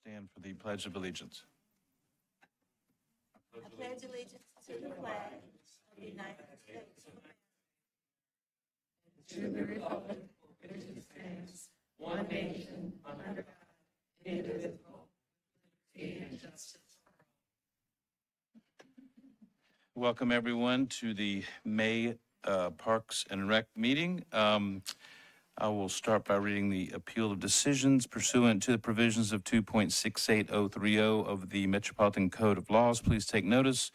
Stand for the Pledge of Allegiance. I pledge allegiance to the flag of the United States of America to the republic for which it stands, one nation, under God, indivisible, with liberty and justice. Welcome, everyone, to the May uh, Parks and Rec meeting. Um, I will start by reading the appeal of decisions pursuant to the provisions of 2.68030 of the Metropolitan Code of Laws. Please take notice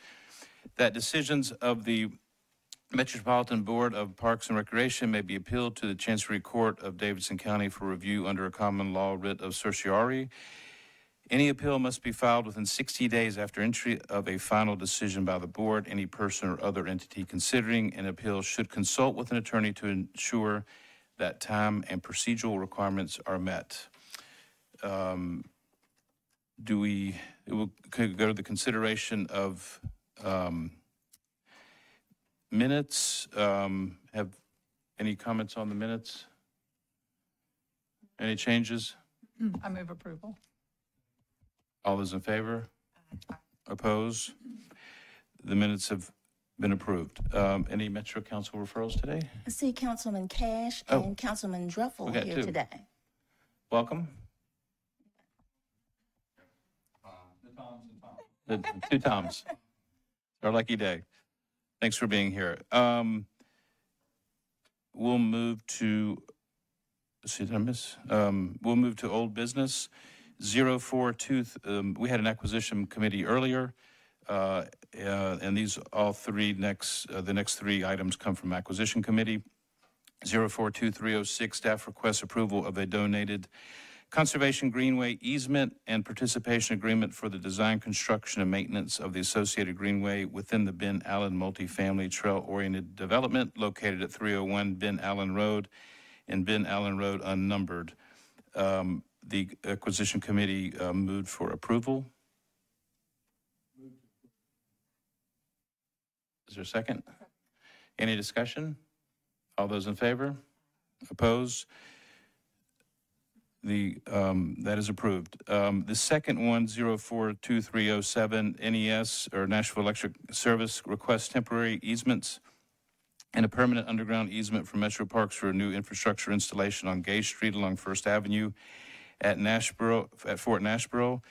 that decisions of the Metropolitan Board of Parks and Recreation may be appealed to the Chancery Court of Davidson County for review under a common law writ of certiorari. Any appeal must be filed within 60 days after entry of a final decision by the board. Any person or other entity considering an appeal should consult with an attorney to ensure that time and procedural requirements are met. Um, Do we, it will could go to the consideration of um, minutes. Um, Have any comments on the minutes? Any changes? I move approval. All those in favor? Oppose? The minutes have been approved. Um, Any Metro Council referrals today? I see Councilman Cash Oh. and Councilman We Druffel got here two. today. Welcome. The two Toms. Our lucky day. Thanks for being here. Um, We'll move to, see, did I miss? Um, We'll move to old business. 042, um, we had an acquisition committee earlier. uh, And these, all three next, uh, the next three items come from acquisition committee. 042306, staff requests approval of a donated conservation greenway easement and participation agreement for the design, construction, and maintenance of the associated greenway within the Ben Allen multifamily trail-oriented development located at 301 Ben Allen Road and Ben Allen Road unnumbered. Um, The acquisition committee uh, moved for approval. Is there a second? Any discussion? All those in favor? Oppose? The, um, that is approved. Um, the second one, 042307, NES, or Nashville Electric Service, requests temporary easements and a permanent underground easement for Metro Parks for a new infrastructure installation on Gay Street along First Avenue at Nashboro, at Fort Nashboro.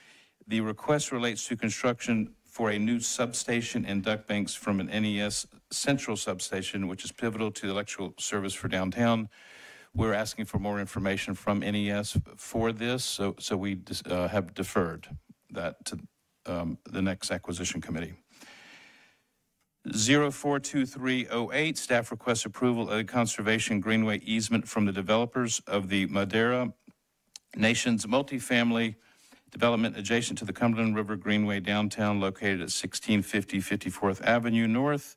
The request relates to construction for a new substation and duct banks from an NES central substation, which is pivotal to the electrical service for downtown. We're asking for more information from NES for this, so, so we uh, have deferred that to um, the next acquisition committee. 042308, staff requests approval of a conservation greenway easement from the developers of the Madera Nations multifamily development adjacent to the Cumberland River Greenway downtown located at 1650 54th Avenue North.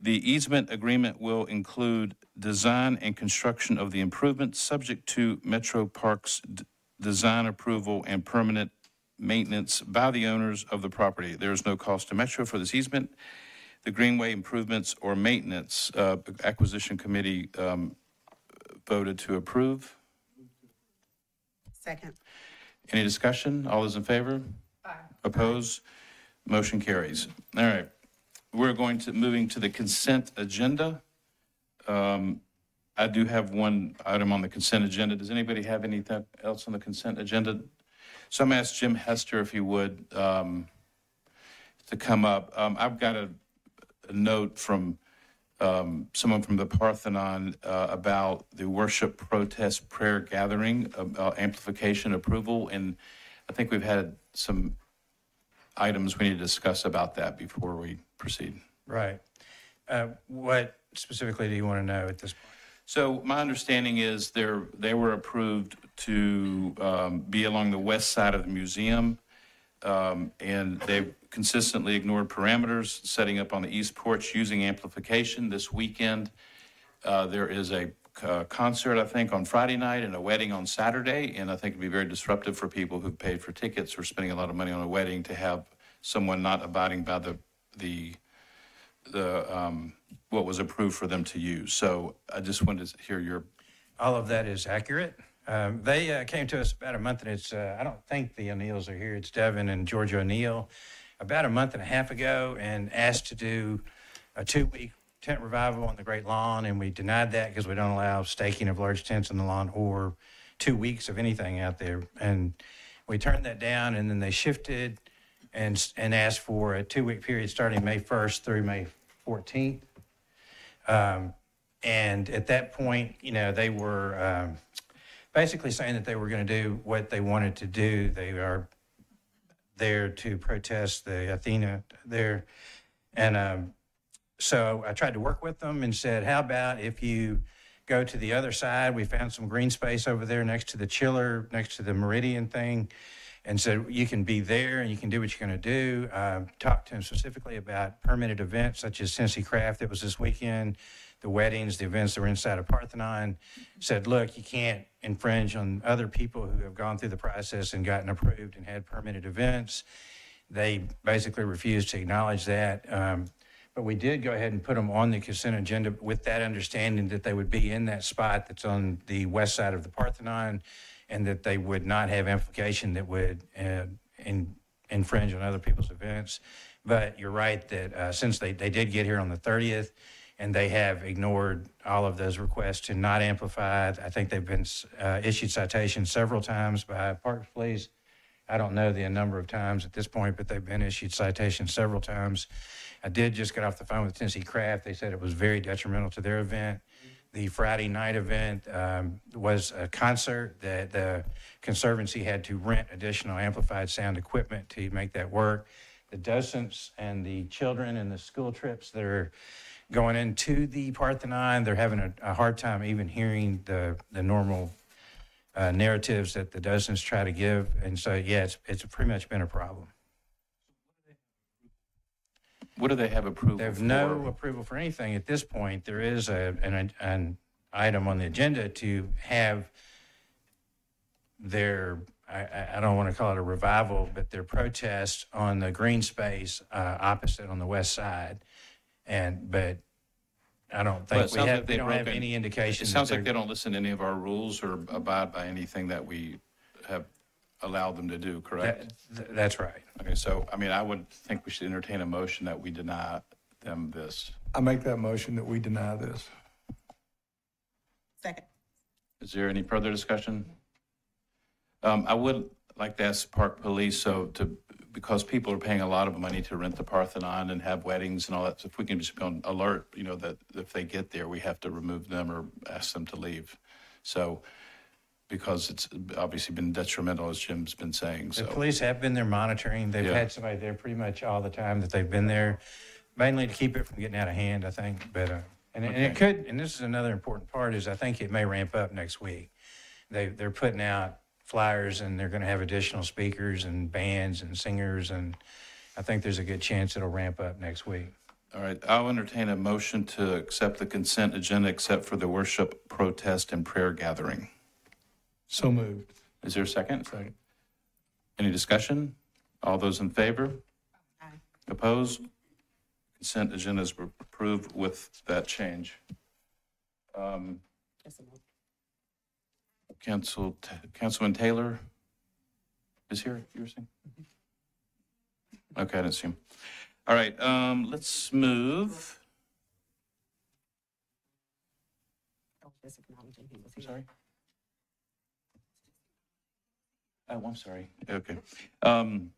The easement agreement will include design and construction of the improvements, subject to Metro Parks design approval and permanent maintenance by the owners of the property. There is no cost to Metro for this easement. The Greenway improvements or maintenance, uh, acquisition committee um, voted to approve. Second. Any discussion? All those in favor? Aye. Oppose? Motion carries. All right. We're going to, moving to the consent agenda. Um, I do have one item on the consent agenda. Does anybody have anything else on the consent agenda? So I'm going to ask Jim Hester if he would, um, to come up. Um, I've got a, a note from, um, someone from the Parthenon, uh, about the worship protest prayer gathering, uh, amplification approval. And I think we've had some items we need to discuss about that before we proceed. Right. Uh, What specifically do you want to know at this point? So my understanding is they're, they were approved to um, be along the west side of the museum. Um, And they've consistently ignored parameters, setting up on the east porch using amplification. This weekend, uh, there is a uh, concert, I think, on Friday night and a wedding on Saturday. And I think it'd be very disruptive for people who've paid for tickets or spending a lot of money on a wedding to have someone not abiding by the, the, the, um, what was approved for them to use. So I just wanted to hear your, All of that is accurate. Um, they uh, came to us about a month, and it's, uh, I don't think the O'Neills are here. It's Devin and Georgia O'Neill. About a month and a half ago, and asked to do a two-week tent revival on the Great Lawn, and we denied that because we don't allow staking of large tents on the lawn or two weeks of anything out there. And we turned that down, and then they shifted and, and asked for a two-week period starting May 1st through May 14th. Um, and at that point, you know, they were um, basically saying that they were going to do what they wanted to do. They are there to protest the Athena there. And um, so I tried to work with them and said, how about if you go to the other side? We found some green space over there next to the chiller, next to the Meridian thing. And said, you can be there and you can do what you're going to do. Uh, talked to him specifically about permitted events such as Tennessee Craft that was this weekend, the weddings, the events that were inside of Parthenon. Said, look, you can't infringe on other people who have gone through the process and gotten approved and had permitted events. They basically refused to acknowledge that. Um, but we did go ahead and put them on the consent agenda with that understanding that they would be in that spot that's on the west side of the Parthenon and that they would not have implication that would uh, in, infringe on other people's events. But you're right that uh, since they, they did get here on the 30th and they have ignored all of those requests to not amplify, I think they've been uh, issued citations several times by Parks Police. I don't know the number of times at this point, but they've been issued citations several times. I did just get off the phone with Tennessee Craft. They said it was very detrimental to their event. The Friday night event um, was a concert that the Conservancy had to rent additional amplified sound equipment to make that work. The docents and the children and the school trips that are going into the Parthenon, they're having a, a hard time even hearing the, the normal uh, narratives that the docents try to give. And so, yeah, it's, it's pretty much been a problem. What do they have approval They have no approval for anything at this point. There is a, an, an item on the agenda to have their, I- I, I don't want to call it a revival, but their protest on the green space, uh, opposite on the west side. And, but I don't Well, it think we sounds like have, we they've don't have broken- any It indication. that sounds like they're- don't listen to any of our rules or abide by anything that we have allowed them to do, correct? that- th- That's right. Okay, so, I mean, I would think we should entertain a motion that we deny them this. I make that motion that we deny this. Second. Is there any further discussion? Um, I would like to ask Park Police, so to, because people are paying a lot of money to rent the Parthenon and have weddings and all that, so if we can just be on alert, you know, that if they get there, we have to remove them or ask them to leave. So, because it's obviously been detrimental, as Jim's been saying, The police have been there monitoring. They've Yeah. had somebody there pretty much all the time that they've been there, mainly to keep it from getting out of hand, I think. But, uh, and, and it could, and this is another important part, is I think it may ramp up next week. They, they're putting out flyers and they're going to have additional speakers and bands and singers. And I think there's a good chance it'll ramp up next week. All right, I'll entertain a motion to accept the consent agenda except for the worship, protest, and prayer gathering. So moved. Is there a second? Second. Any discussion? All those in favor? Aye. Opposed? Consent agenda is approved with that change. Um, Council, Councilman Taylor is here, you were saying? Okay, I didn't see him. All right, um, let's move. Just acknowledging he was here. Sorry? Oh, I'm sorry. Okay. Um,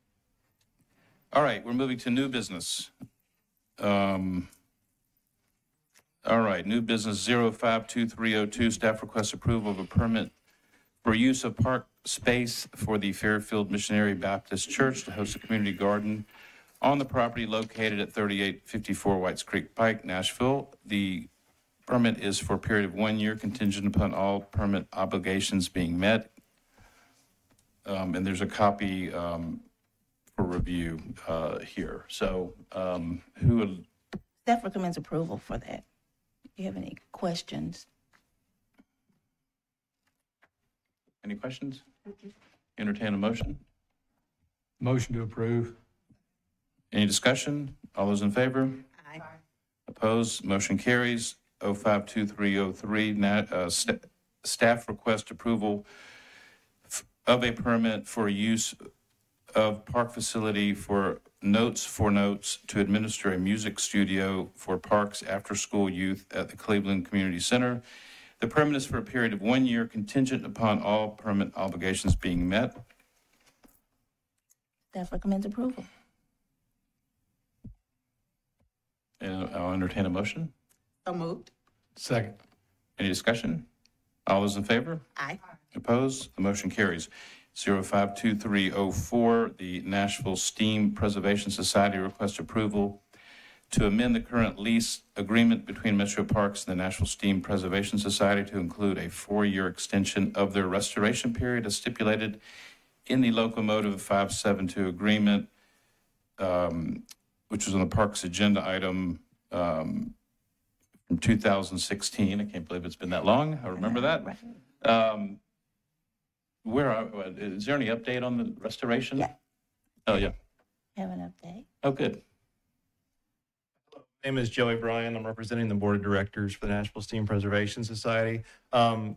all right, we're moving to new business. Um, all right, new business 052302, staff requests approval of a permit for use of park space for the Fairfield Missionary Baptist Church to host a community garden on the property located at 3854 Whites Creek Pike, Nashville. The permit is for a period of one year contingent upon all permit obligations being met. Um, And there's a copy um, for review uh, here. So um, who would, Staff recommends approval for that. Do you have any questions? Any questions? Entertain a motion? Motion to approve. Any discussion? All those in favor? Aye. Opposed? Motion carries. 052303, na- uh, sta- staff request approval f- of a permit for use of park facility for Notes for Notes to administer a music studio for parks after-school youth at the Cleveland Community Center. The permit is for a period of one year contingent upon all permit obligations being met. Staff recommends approval. And I'll entertain a motion. So moved. Second. Any discussion? All those in favor? Aye. Opposed? The motion carries. 052304, the Nashville Steam Preservation Society requests approval to amend the current lease agreement between Metro Parks and the Nashville Steam Preservation Society to include a four-year extension of their restoration period as stipulated in the locomotive 572 agreement, um, which was on the Parks agenda item um, from 2016. I can't believe it's been that long. I remember that. Um, Where are, is there any update on the restoration? Yeah. Oh, yeah. Have an update. Oh, good. Name is Joey Bryan. I'm representing the Board of Directors for the Nashville Steam Preservation Society. Um,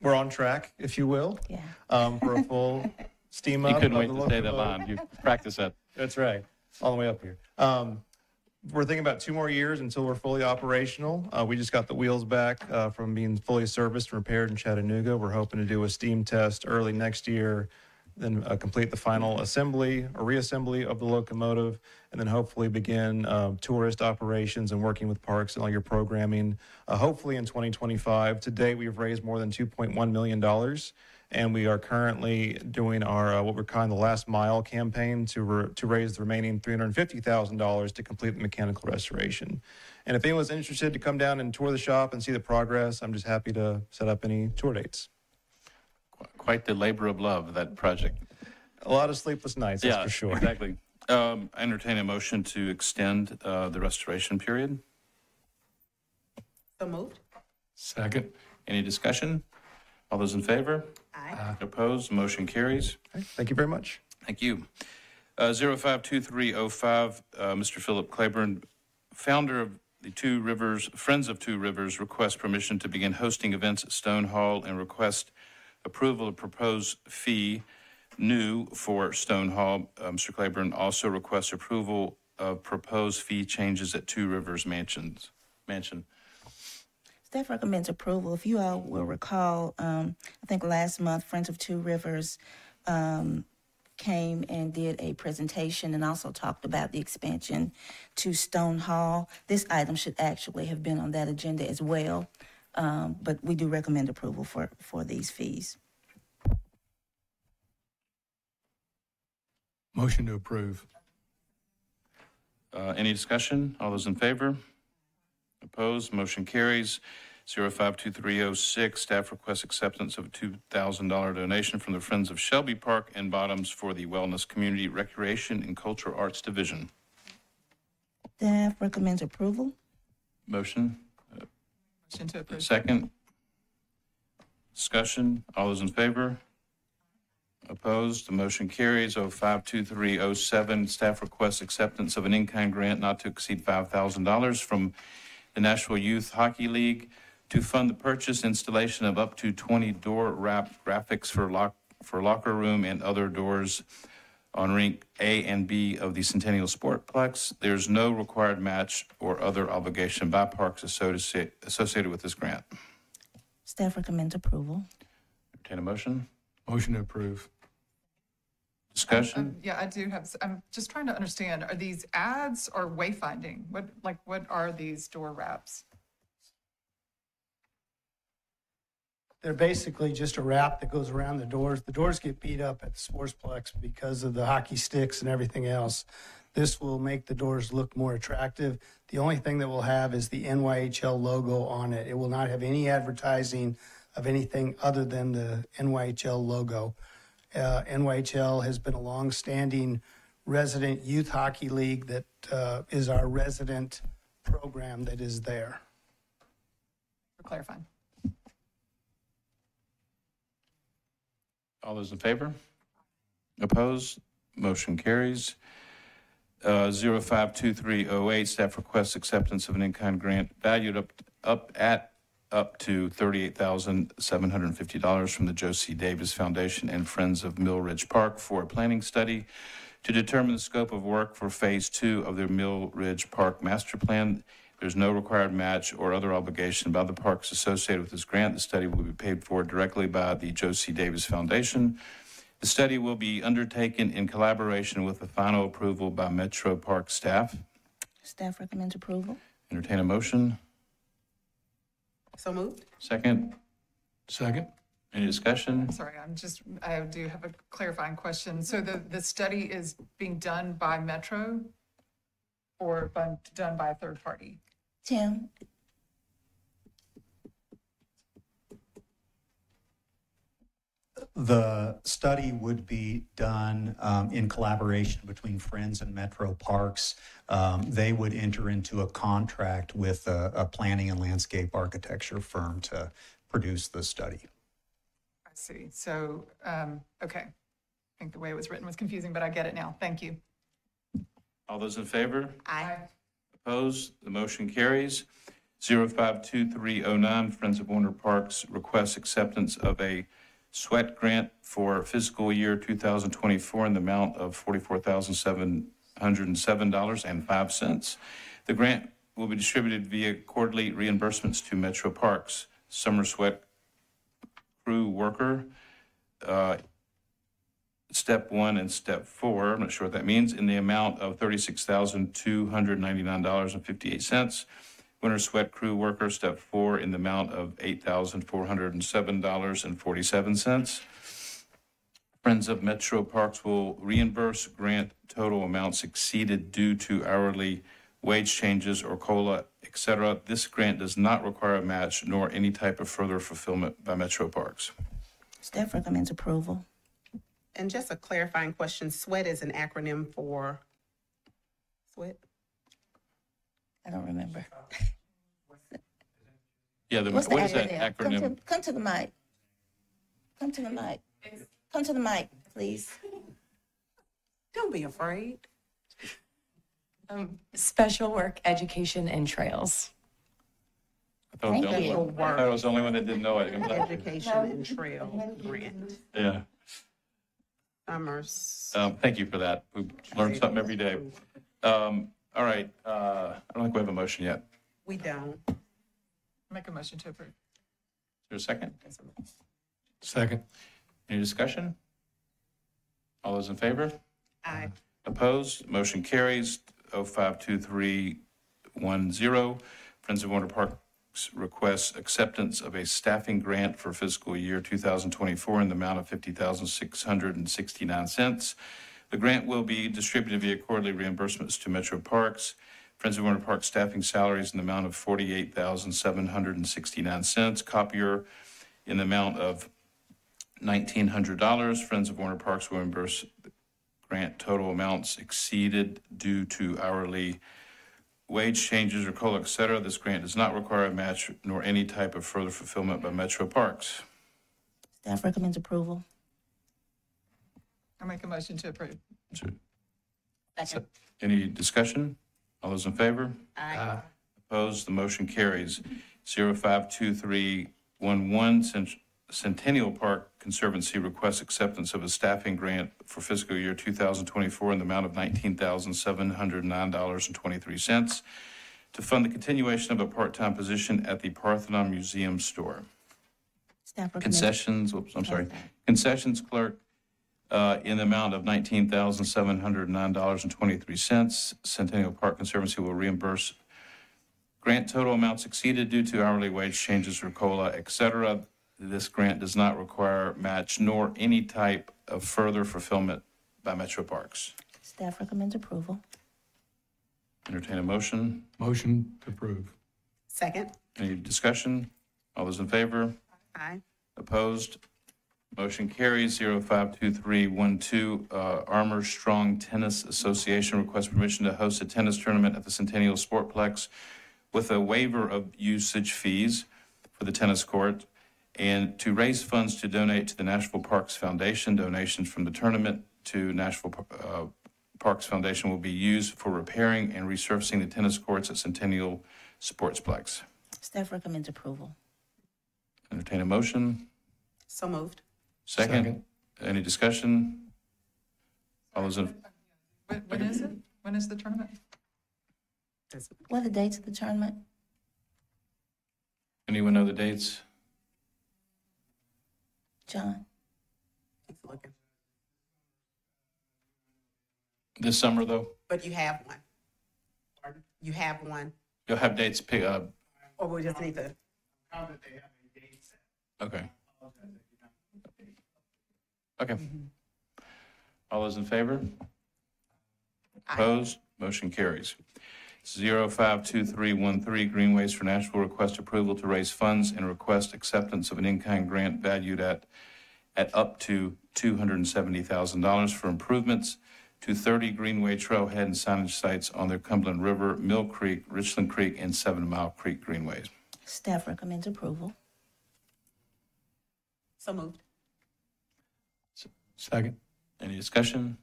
We're on track, if you will, Yeah. um, for a full steam up. You couldn't wait to say that line. You practiced that. That's right, all the way up here. Um, We're thinking about two more years until we're fully operational. Uh, We just got the wheels back uh, from being fully serviced and repaired in Chattanooga. We're hoping to do a steam test early next year, then uh, complete the final assembly or reassembly of the locomotive, and then hopefully begin uh, tourist operations and working with parks and all your programming, uh, hopefully in 2025. To date, we've raised more than $2.1 million and we are currently doing our uh, what we're calling the last mile campaign to re- to raise the remaining three hundred fifty thousand dollars to complete the mechanical restoration. And if anyone's interested to come down and tour the shop and see the progress, I'm just happy to set up any tour dates. Qu- Quite the labor of love, that project. A lot of sleepless nights, that's Yeah, for sure. Exactly. Um, I entertain a motion to extend uh, the restoration period. So moved. Second. Any discussion? All those in favor? Aye. Opposed? Motion carries. Okay, Thank you very much. Thank you. Uh, 052305, uh, Mr. Philip Claiborne, founder of the Two Rivers, Friends of Two Rivers, requests permission to begin hosting events at Stone Hall and request approval of proposed fee new for Stone Hall. Uh, Mr. Claiborne also requests approval of proposed fee changes at Two Rivers Mansions, Mansion. Staff recommends approval. If you all will recall, um, I think last month, Friends of Two Rivers, um, came and did a presentation and also talked about the expansion to Stone Hall. This item should actually have been on that agenda as well, um, but we do recommend approval for, for these fees. Motion to approve. Uh, Any discussion? All those in favor? Opposed? Motion carries. 052306, staff requests acceptance of a $2,000 donation from the Friends of Shelby Park and Bottoms for the Wellness Community Recreation and Cultural Arts Division. Staff recommends approval. Motion, Motion to approve. second. Discussion? All those in favor? Opposed? The motion carries. 052307, staff requests acceptance of an in-kind grant not to exceed $5,000 from the Nashville Youth Hockey League to fund the purchase installation of up to 20 door wrap graphics for lock, for locker room and other doors on rink A and B of the Centennial Sportsplex. There's no required match or other obligation by parks associated, associated with this grant. Staff recommends approval. Entertain a motion? Motion to approve. Discussion? Um, Yeah, I do have, I'm just trying to understand, are these ads or wayfinding? What, like, what are these door wraps? They're basically just a wrap that goes around the doors. The doors get beat up at the Sportsplex because of the hockey sticks and everything else. This will make the doors look more attractive. The only thing that we'll have is the NYHL logo on it. It will not have any advertising of anything other than the NYHL logo. Uh, NYHL has been a long-standing resident youth hockey league that uh, is our resident program that is there. For clarifying. All those in favor? Opposed? Motion carries. Uh, 052308, staff requests acceptance of an in-kind grant valued up, up at up to $38,750 from the C. Davis Foundation and Friends of Mill Ridge Park for a planning study to determine the scope of work for Phase Two of their Mill Ridge Park Master Plan. There's no required match or other obligation by the parks associated with this grant. The study will be paid for directly by the Joe C. Davis Foundation. The study will be undertaken in collaboration with the final approval by Metro Park staff. Staff recommends approval. Entertain a motion. So moved. Second, Second. any discussion? Sorry, I'm just, I do have a clarifying question. So the, the study is being done by Metro or by, done by a third party? Tim, The study would be done um, in collaboration between Friends and Metro Parks. Um, They would enter into a contract with a a planning and landscape architecture firm to produce the study. I see. So, um, okay. I think the way it was written was confusing, but I get it now. Thank you. All those in favor? Aye. Opposed? The motion carries. 052309, Friends of Warner Parks requests acceptance of a sweat grant for fiscal year 2024 in the amount of $44,707.05. The grant will be distributed via quarterly reimbursements to Metro Parks. Summer sweat crew worker, uh, step one and step four, I'm not sure what that means, in the amount of $36,299.58. Winter sweat crew worker, step four, in the amount of $8,407.47. Friends of Metro Parks will reimburse grant total amounts exceeded due to hourly wage changes or COLA, et cetera. This grant does not require a match nor any type of further fulfillment by Metro Parks. staff recommends approval. And just a clarifying question, SWEAT is an acronym for SWEAT? I don't remember. Yeah, the, What's the what is that acronym? Come to, come to the mic. Come to the mic. Come to the mic, please. Don't be afraid. Um, Special Work Education and Trails. I thought I was the Thank only you. one- I thought I was the only one that didn't know it. I'm like, Education and Trail Grant. Yeah, Summers. um, thank you for that. We learn something every day. Um, all right, uh, I don't think we have a motion yet. We don't. Make a motion to approve. Is there a second? Second. Any discussion? All those in favor? Aye. Opposed? Motion carries. 052310. Friends of Warner Parks requests acceptance of a staffing grant for fiscal year 2024 in the amount of $50,669. The grant will be distributed via quarterly reimbursements to Metro Parks. Friends of Warner Park staffing salaries in the amount of $48,769. Copier in the amount of $1,900. Friends of Warner Parks will reimburse grant total amounts exceeded due to hourly wage changes or COLA, et cetera. This grant does not require a match nor any type of further fulfillment by Metro Parks. Staff recommends approval. I'll make a motion to approve. Second. Any discussion? All those in favor? Aye. Opposed? The motion carries. 052311, Cent- Centennial Park Conservancy requests acceptance of a staffing grant for fiscal year 2024 in the amount of $19,709.23 to fund the continuation of a part-time position at the Parthenon Museum store. Staff recommends. Concessions, whoops, I'm sorry, concessions clerk uh, in the amount of $19,709.23. Centennial Park Conservancy will reimburse grant total amounts exceeded due to hourly wage changes or COLA, et cetera. This grant does not require match nor any type of further fulfillment by Metro Parks. Staff recommends approval. Entertain a motion. Motion to approve. Second. Any discussion? All those in favor? Aye. Opposed? Motion carries 052312. Uh, Armor Strong Tennis Association requests permission to host a tennis tournament at the Centennial Sportsplex with a waiver of usage fees for the tennis court and to raise funds to donate to the Nashville Parks Foundation. Donations from the tournament to Nashville uh, Parks Foundation will be used for repairing and resurfacing the tennis courts at Centennial Sportsplex. Staff recommends approval. Entertain a motion. So moved. Second. Second. Any discussion? All those in, When, when is it? When is the tournament? What are the dates of the tournament? anyone know the dates? John? He's looking. This summer, though? But you have one. Pardon? You have one, You'll have dates pick up. or we just need to, Okay. Okay. Mm-hmm. All those in favor? Opposed? Motion carries. 052313 Greenways for Nashville request approval to raise funds and request acceptance of an in-kind grant valued at, at up to $270,000 for improvements to 30 Greenway trailhead and signage sites on the Cumberland River, Mill Creek, Richland Creek, and Seven Mile Creek Greenways. Staff recommends approval. so moved. Second. Any discussion?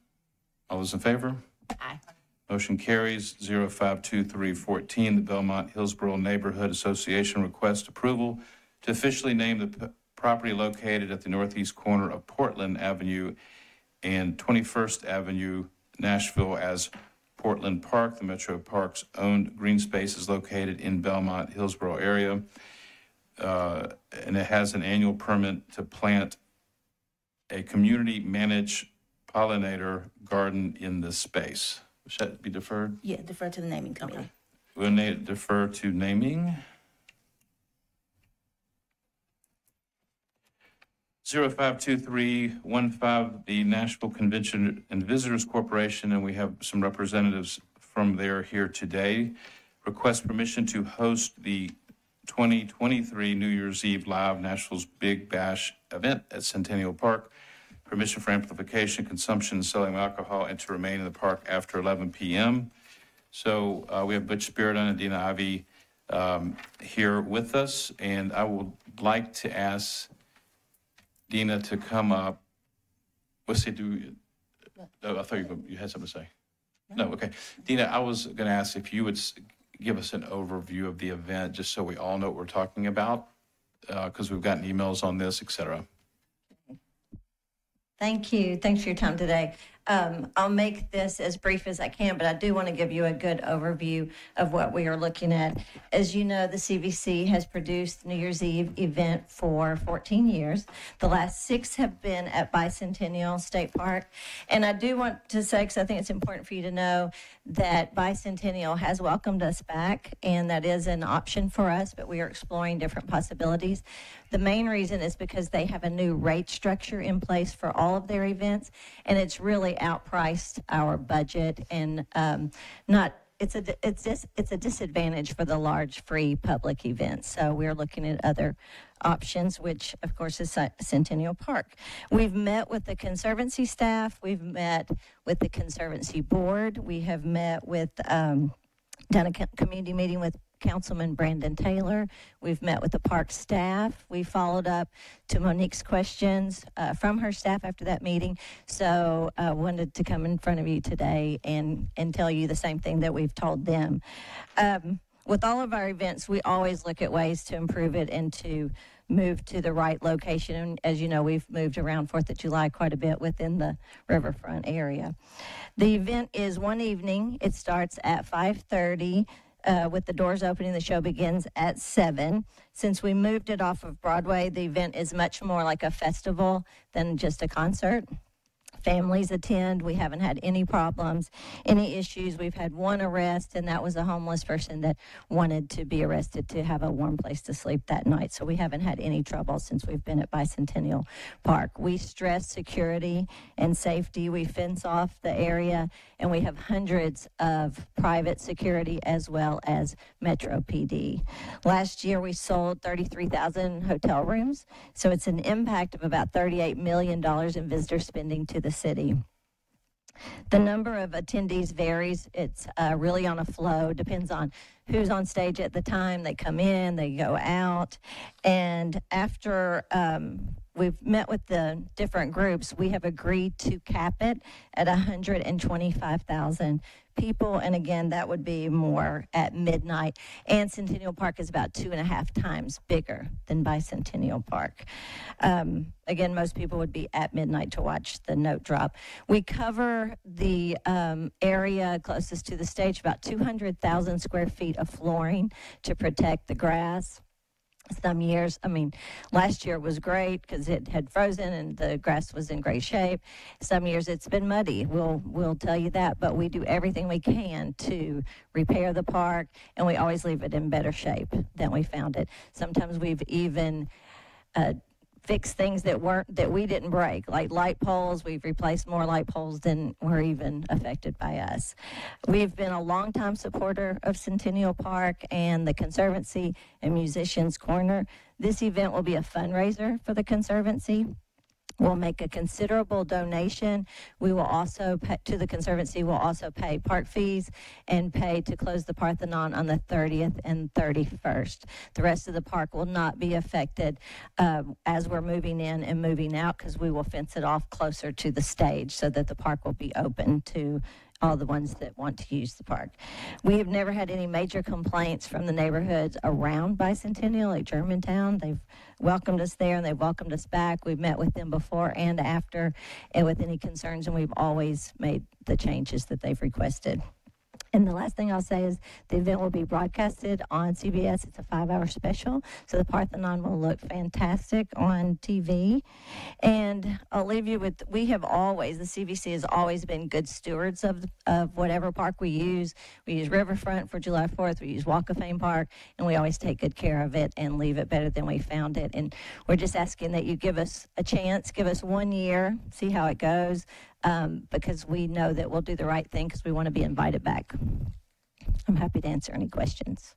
All those in favor? Aye. Motion carries 052314. The Belmont Hillsborough Neighborhood Association requests approval to officially name the p- property located at the northeast corner of Portland Avenue and 21st Avenue, Nashville as Portland Park. The Metro Parks owned green space is located in Belmont Hillsborough area. Uh, And it has an annual permit to plant a community-managed pollinator garden in the space. Should that be deferred? Yeah, defer to the naming committee. We'll na- defer to naming. 052315, the Nashville Convention and Visitors Corporation, and we have some representatives from there here today. Request permission to host the 2023 New Year's Eve Live Nashville's Big Bash event at Centennial Park. Permission for amplification, consumption, and selling of alcohol, and to remain in the park after 11 p.m. So uh, we have Butch Spyridon and Deana Ivey um, here with us, and I would like to ask Deana to come up. Let's see, do, oh, I thought you you had something to say. No, okay. Deana, I was going to ask if you would give us an overview of the event, just so we all know what we're talking about, because we've gotten emails on this, et cetera. Thank you. Thanks for your time today. Um, I'll make this as brief as I can, but I do want to give you a good overview of what we are looking at. As you know, the CVC has produced New Year's Eve event for 14 years. The last six have been at Bicentennial State Park. And I do want to say, because I think it's important for you to know, that Bicentennial has welcomed us back, and that is an option for us, but we are exploring different possibilities. The main reason is because they have a new rate structure in place for all of their events, and it's really outpriced our budget and um, not. It's a it's just it's a disadvantage for the large free public events. So we're looking at other options, which of course is Centennial Park. We've met with the conservancy staff. We've met with the conservancy board. We have met with um, done a community meeting with Councilman Brandon Taylor. We've met with the park staff. We followed up to Monique's questions uh, from her staff after that meeting. So uh, wanted to come in front of you today and, and tell you the same thing that we've told them. Um, with all of our events, we always look at ways to improve it and to move to the right location. And as you know, we've moved around Fourth of July quite a bit within the riverfront area. The event is one evening. It starts at 5:30 uh, with the doors opening. The show begins at 7. Since we moved it off of Broadway, the event is much more like a festival than just a concert. Families attend. We haven't had any problems, any issues. We've had one arrest, and that was a homeless person that wanted to be arrested to have a warm place to sleep that night. So we haven't had any trouble since we've been at Bicentennial Park. We stress security and safety. We fence off the area, and we have hundreds of private security as well as Metro PD. Last year, we sold 33,000 hotel rooms, so it's an impact of about $38 million in visitor spending to the city. The number of attendees varies. It's uh, really on a flow, depends on who's on stage at the time. They come in, they go out. And after um, we've met with the different groups. We have agreed to cap it at 125,000 people. And again, that would be more at midnight. And Centennial Park is about two and a half times bigger than Bicentennial Park. Um, again, most people would be at midnight to watch the note drop. We cover the um, area closest to the stage, about 200,000 square feet of flooring to protect the grass some years, I mean, last year was great because it had frozen and the grass was in great shape. Some years it's been muddy. We'll we'll tell you that, but we do everything we can to repair the park, and we always leave it in better shape than we found it. Sometimes we've even uh, fix things that weren't that we didn't break, like light poles. We've replaced more light poles than were even affected by us. We've been a longtime supporter of Centennial Park and the Conservancy and Musicians Corner. This event will be a fundraiser for the Conservancy. We'll make a considerable donation. We will also pay, to the Conservancy. Will also pay park fees and pay to close the Parthenon on the 30th and 31st. The rest of the park will not be affected um, as we're moving in and moving out because we will fence it off closer to the stage so that the park will be open to all the ones that want to use the park. We have never had any major complaints from the neighborhoods around Bicentennial, like Germantown. They've welcomed us there and they've welcomed us back. We've met with them before and after, and with any concerns, and we've always made the changes that they've requested. And the last thing I'll say is the event will be broadcasted on CBS. It's a five hour special. So the Parthenon will look fantastic on TV. And I'll leave you with we have always, the CVC has always been good stewards of, of whatever park we use. We use Riverfront for July 4th, we use Walk of Fame Park, and we always take good care of it and leave it better than we found it. And we're just asking that you give us a chance, give us one year, see how it goes um, because we know that we'll do the right thing because we want to be invited back. I'm happy to answer any questions.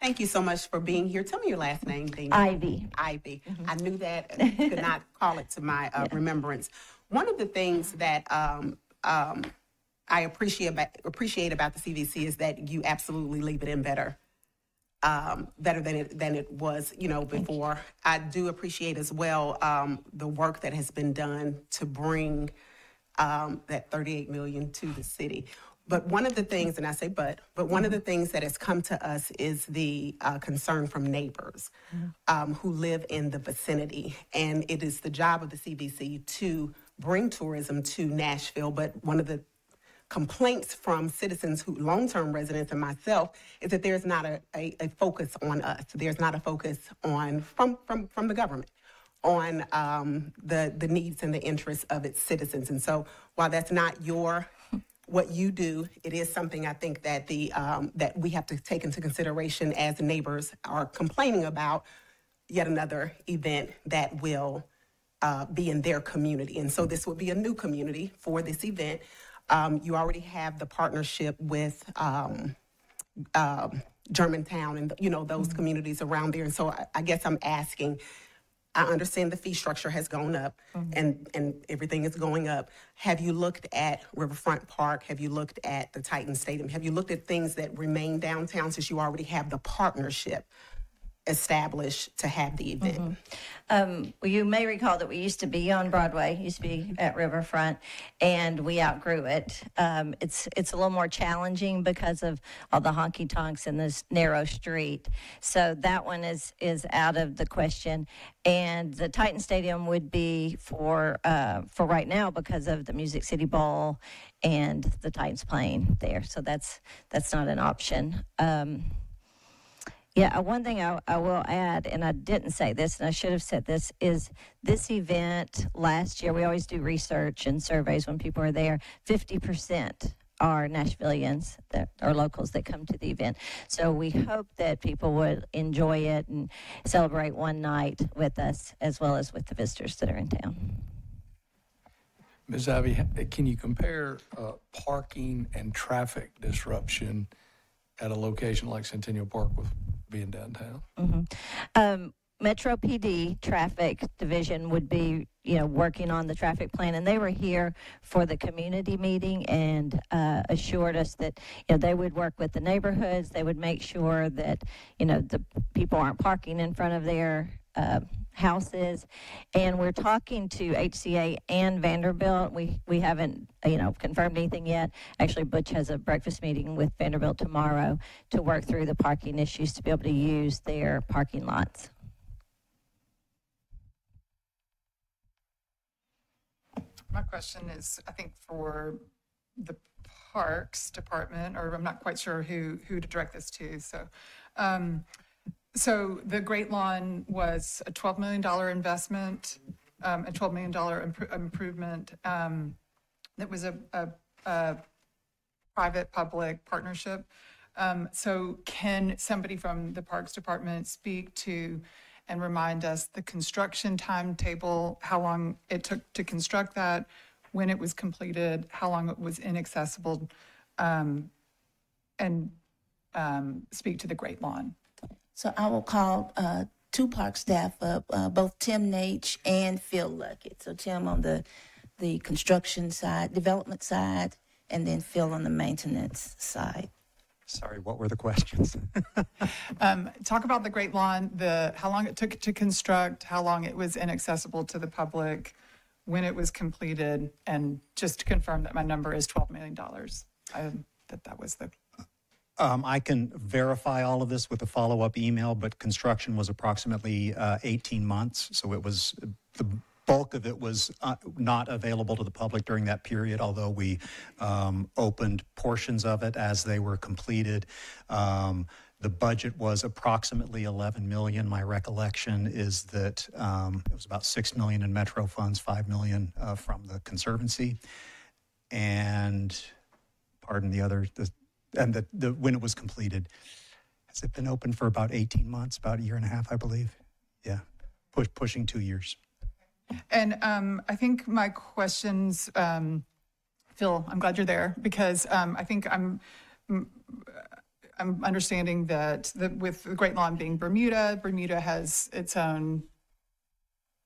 Thank you so much for being here. Tell me your last name, Deana. Ivey. Ivey. I knew that. Could not call it to my uh, remembrance. One of the things that um, um, I appreciate about, appreciate about the CVC is that you absolutely leave it in better, um, better than it than it was, you know, before. I do appreciate as well um, the work that has been done to bring um, that 38 million to the city. But one of the things, and I say but, but one of the things that has come to us is the uh, concern from neighbors um, who live in the vicinity. And it is the job of the CVC to bring tourism to Nashville. But one of the complaints from citizens who, long-term residents and myself, is that there's not a, a, a focus on us. There's not a focus on, from, from, from the government on um, the, the needs and the interests of its citizens. And so while that's not your what you do, it is something I think that the um, that we have to take into consideration as neighbors are complaining about yet another event that will uh, be in their community. And so this will be a new community for this event. Um, you already have the partnership with um, um Germantown and you know those communities around there. And so I, I guess I'm asking. I understand the fee structure has gone up and, and everything is going up. Have you looked at Riverfront Park? Have you looked at the Titan Stadium? Have you looked at things that remain downtown since you already have the partnership established to have the event? Um, well, you may recall that we used to be on Broadway, used to be at Riverfront, and we outgrew it. Um, it's it's a little more challenging because of all the honky tonks and this narrow street. So that one is is out of the question. And the Titan Stadium would be for uh, for right now because of the Music City Bowl and the Titans playing there. So that's that's not an option. Um, yeah, uh, one thing I, I will add, and I didn't say this, and I should have said this, is this event last year, we always do research and surveys when people are there. 50% are Nashvillians that are locals that come to the event. So we hope that people would enjoy it and celebrate one night with us as well as with the visitors that are in town. Ms. Ivey, can you compare uh, parking and traffic disruption at a location like Centennial Park with being downtown? um, Metro PD Traffic Division would be, you know, working on the traffic plan, and they were here for the community meeting and uh, assured us that, you know, they would work with the neighborhoods, they would make sure that, you know, the people aren't parking in front of their uh, houses. And we're talking to HCA and Vanderbilt. We, we haven't, you know, confirmed anything yet. Actually, Butch has a breakfast meeting with Vanderbilt tomorrow to work through the parking issues to be able to use their parking lots. My question is, I think for the Parks Department, or I'm not quite sure who, who to direct this to, so. um, So the Great Lawn was a $12 million investment, um, a $12 million impro- improvement. um, That was a, a, a private-public partnership. Um, So can somebody from the Parks Department speak to and remind us the construction timetable, how long it took to construct that, when it was completed, how long it was inaccessible, um, and um, speak to the Great Lawn? So I will call uh, two park staff up, uh, both Tim Netsch and Phil Luckett. So Tim on the the construction side, development side, and then Phil on the maintenance side. Sorry, what were the questions? Um, Talk about the Great Lawn, the, how long it took to construct, how long it was inaccessible to the public, when it was completed, and just to confirm that my number is $12 million. That that was the, Um, I can verify all of this with a follow-up email, but construction was approximately uh, 18 months. So it was, the bulk of it was uh, not available to the public during that period, although we um, opened portions of it as they were completed. Um, The budget was approximately 11 million. My recollection is that um, it was about 6 million in Metro funds, 5 million uh, from the Conservancy. And pardon the other, the, and the, the, when it was completed. Has it been open for about 18 months, about a year and a half, I believe? Yeah, push, pushing two years. and um, I think my questions, um, Phil, I'm glad you're there, because um, I think I'm, I'm understanding that the- with the Great Lawn being Bermuda, Bermuda has its own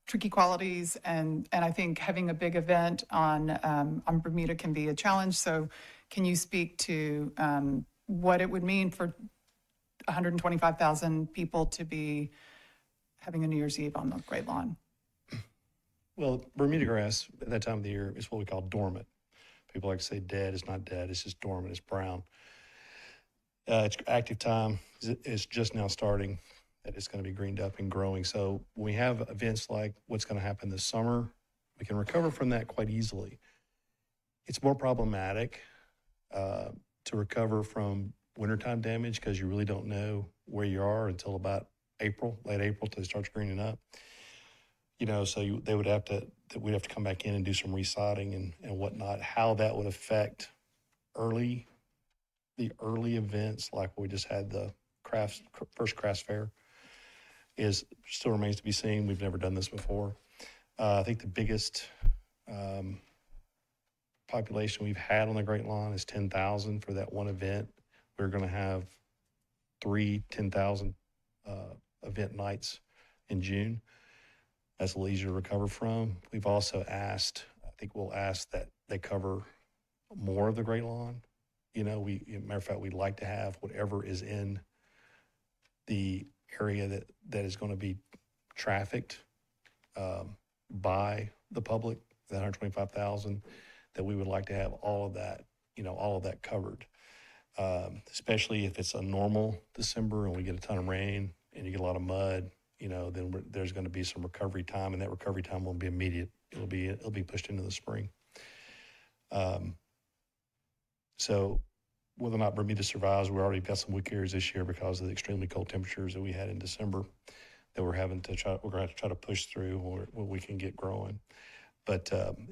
tricky qualities, and, and I think having a big event on, um, on Bermuda can be a challenge. So can you speak to um, what it would mean for 125,000 people to be having a New Year's Eve on the Great Lawn? Well, Bermuda grass at that time of the year is what we call dormant. People like to say dead. It's not dead. It's just dormant. It's brown. Uh, its active time is, just now starting. That it's going to be greened up and growing. So when we have events like what's going to happen this summer, we can recover from that quite easily. It's more problematic uh, to recover from wintertime damage because you really don't know where you are until about April, late April, till it starts greening up you know, so you, they would have to, we'd have to come back in and do some resodding and, and whatnot. How that would affect early, the early events, like we just had the crafts, first crafts fair, is still remains to be seen. We've never done this before. Uh, I think the biggest um, population we've had on the Great Lawn is 10,000 for that one event. We're going to have three 10,000 uh, event nights in June that's easier to recover from. We've also asked, I think we'll ask that they cover more of the Great Lawn. You know, we, matter of fact, we'd like to have whatever is in the area that, that is going to be trafficked um, by the public, that 125,000, that we would like to have all of that, you know, all of that covered. Um, especially if it's a normal December and we get a ton of rain and you get a lot of mud, you know, then there's going to be some recovery time, and that recovery time won't be immediate. It'll be it'll be pushed into the spring. Um, so whether or not Bermuda survives, we already got some weak areas this year because of the extremely cold temperatures that we had in December that we're having to try. We're going to try to push through what we can get growing. But um,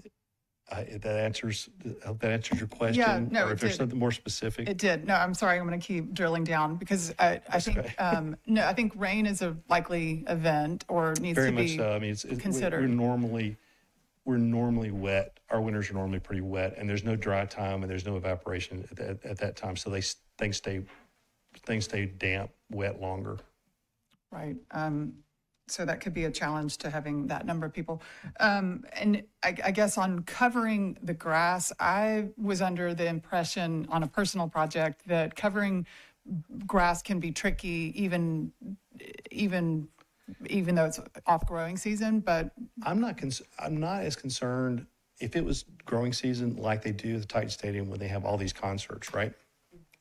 I, that answers. I hope that answers your question. no, or it if there's did. something more specific. It did. No, I'm sorry. I'm going to keep drilling down because I, I That's think, okay. um, no, I think rain is a likely event or needs Very to much be. so. I mean, it's, it's, we're- we're considered. normally, we're normally wet. Our winters are normally pretty wet and there's no dry time and there's no evaporation at that, at that time. So they, s- things stay, things stay damp, wet longer. Right. Um, so that could be a challenge to having that number of people. Um, and I, I guess on covering the grass, I was under the impression on a personal project that covering grass can be tricky, even, even even though it's off growing season, but I'm not, I'm not as concerned if it was growing season like they do at the Titan Stadium when they have all these concerts, right?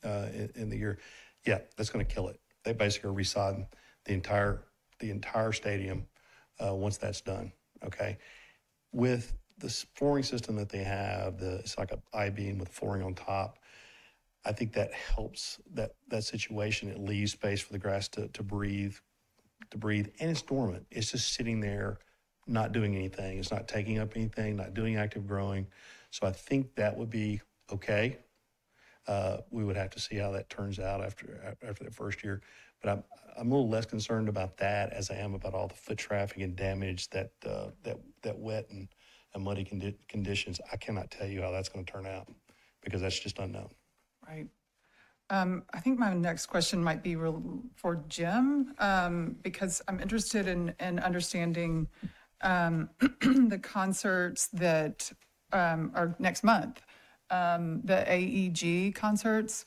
Uh, in, in the year. Yeah, that's going to kill it. They basically are resodding the entire, the entire stadium, uh, once that's done. Okay. With the flooring system that they have, the, it's like a I-beam with flooring on top. I think that helps that, that situation. It leaves space for the grass to, to breathe, to breathe, and it's dormant. It's just sitting there, not doing anything. It's not taking up anything, not doing active growing. So I think that would be okay. Uh, we would have to see how that turns out after after the first year. But I'm I'm a little less concerned about that as I am about all the foot traffic and damage that uh, that that wet and, and muddy condi- conditions. I cannot tell you how that's going to turn out because that's just unknown. Right. Um, I think my next question might be real for Jim, um, because I'm interested in, in understanding um, the concerts that um, are next month, um, the AEG concerts.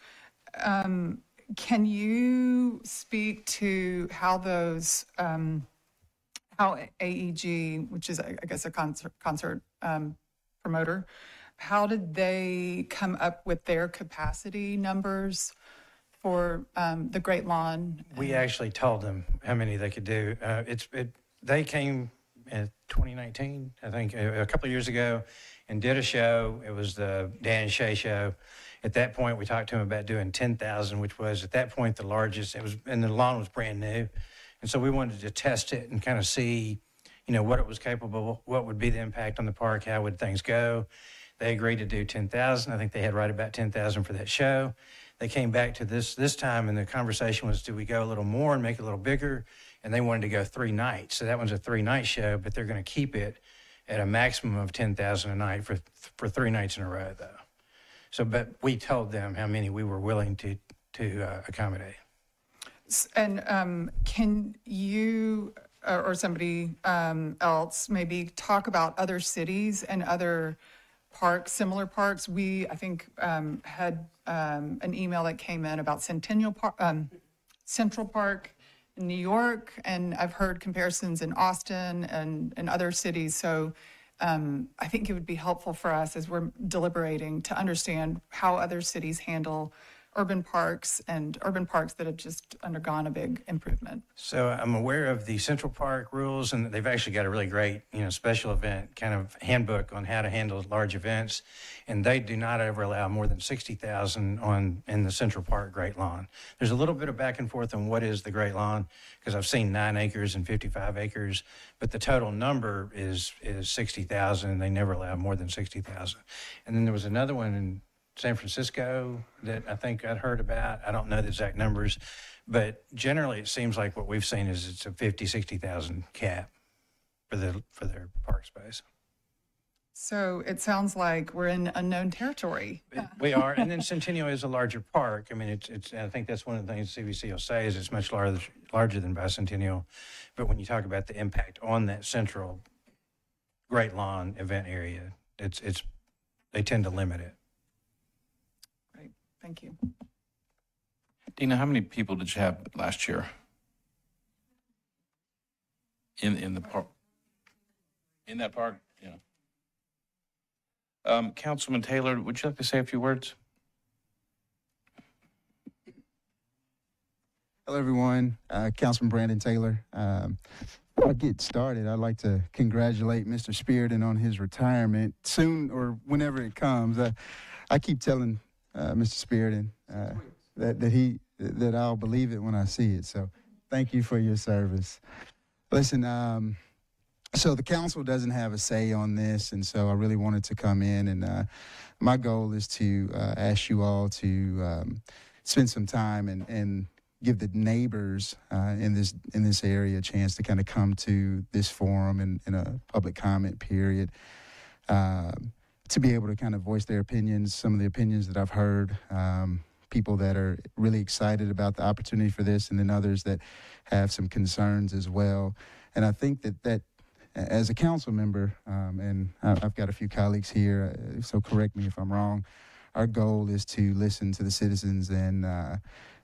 Um, can you speak to how those, um, how AEG, which is, I guess, a concert, concert um, promoter, how did they come up with their capacity numbers for um, the Great Lawn? We actually told them how many they could do. Uh, it's, it, they came in 2019, I think, a, a couple of years ago, and did a show. It was the Dan + Shay show. At that point, we talked to him about doing 10,000, which was at that point the largest. It was, and the lawn was brand new, and so we wanted to test it and kind of see, you know, what it was capable, what would be the impact on the park, how would things go. They agreed to do 10,000. I think they had right about 10,000 for that show. They came back to this this time, and the conversation was, do we go a little more and make it a little bigger? And they wanted to go three nights. So that one's a three night show, but they're going to keep it at a maximum of 10,000 a night for for three nights in a row, though. So, but we told them how many we were willing to to uh, accommodate. And um, can you or or somebody um, else maybe talk about other cities and other parks, similar parks? We, I think, um, had um, an email that came in about Centennial Park, um, Central Park in New York, and I've heard comparisons in Austin and, and other cities. So um, I think it would be helpful for us as we're deliberating to understand how other cities handle urban parks and urban parks that have just undergone a big improvement. So I'm aware of the Central Park rules, and they've actually got a really great, you know, special event kind of handbook on how to handle large events. And they do not ever allow more than 60,000 on in the Central Park Great Lawn. There's a little bit of back and forth on what is the Great Lawn because I've seen nine acres and 55 acres, but the total number is is 60,000, and they never allow more than 60,000. And then there was another one in San Francisco that I think I'd heard about. I don't know the exact numbers, but generally it seems like what we've seen is it's a 50, 60,000 cap for the for their park space. So it sounds like we're in unknown territory. We are, and then Centennial is a larger park. I mean, it's it's. I think that's one of the things CVC will say is it's much larger larger than Bicentennial, but when you talk about the impact on that central Great Lawn event area, it's it's they tend to limit it. Great, thank you. Deana, how many people did you have last year? In, in the park? In that park, yeah. Um, Councilman Taylor, would you like to say a few words? Hello, everyone. Uh, Councilman Brandon Taylor. Um, before I get started, I'd like to congratulate Mr. Spyridon on his retirement soon or whenever it comes. Uh, I keep telling Mr. Spyridon uh, that, that he that I'll believe it when I see it. So, thank you for your service. Listen, um, so the council doesn't have a say on this, and so I really wanted to come in and uh, my goal is to uh, ask you all to um, spend some time and, and give the neighbors uh, in this in this area a chance to kind of come to this forum and in a public comment period um, to be able to kind of voice their opinions. Some of the opinions that I've heard. Um, people that are really excited about the opportunity for this, and then others that have some concerns as well. And I think that that as a council member, um, and I've got a few colleagues here, uh, so correct me if I'm wrong. Our goal is to listen to the citizens and uh,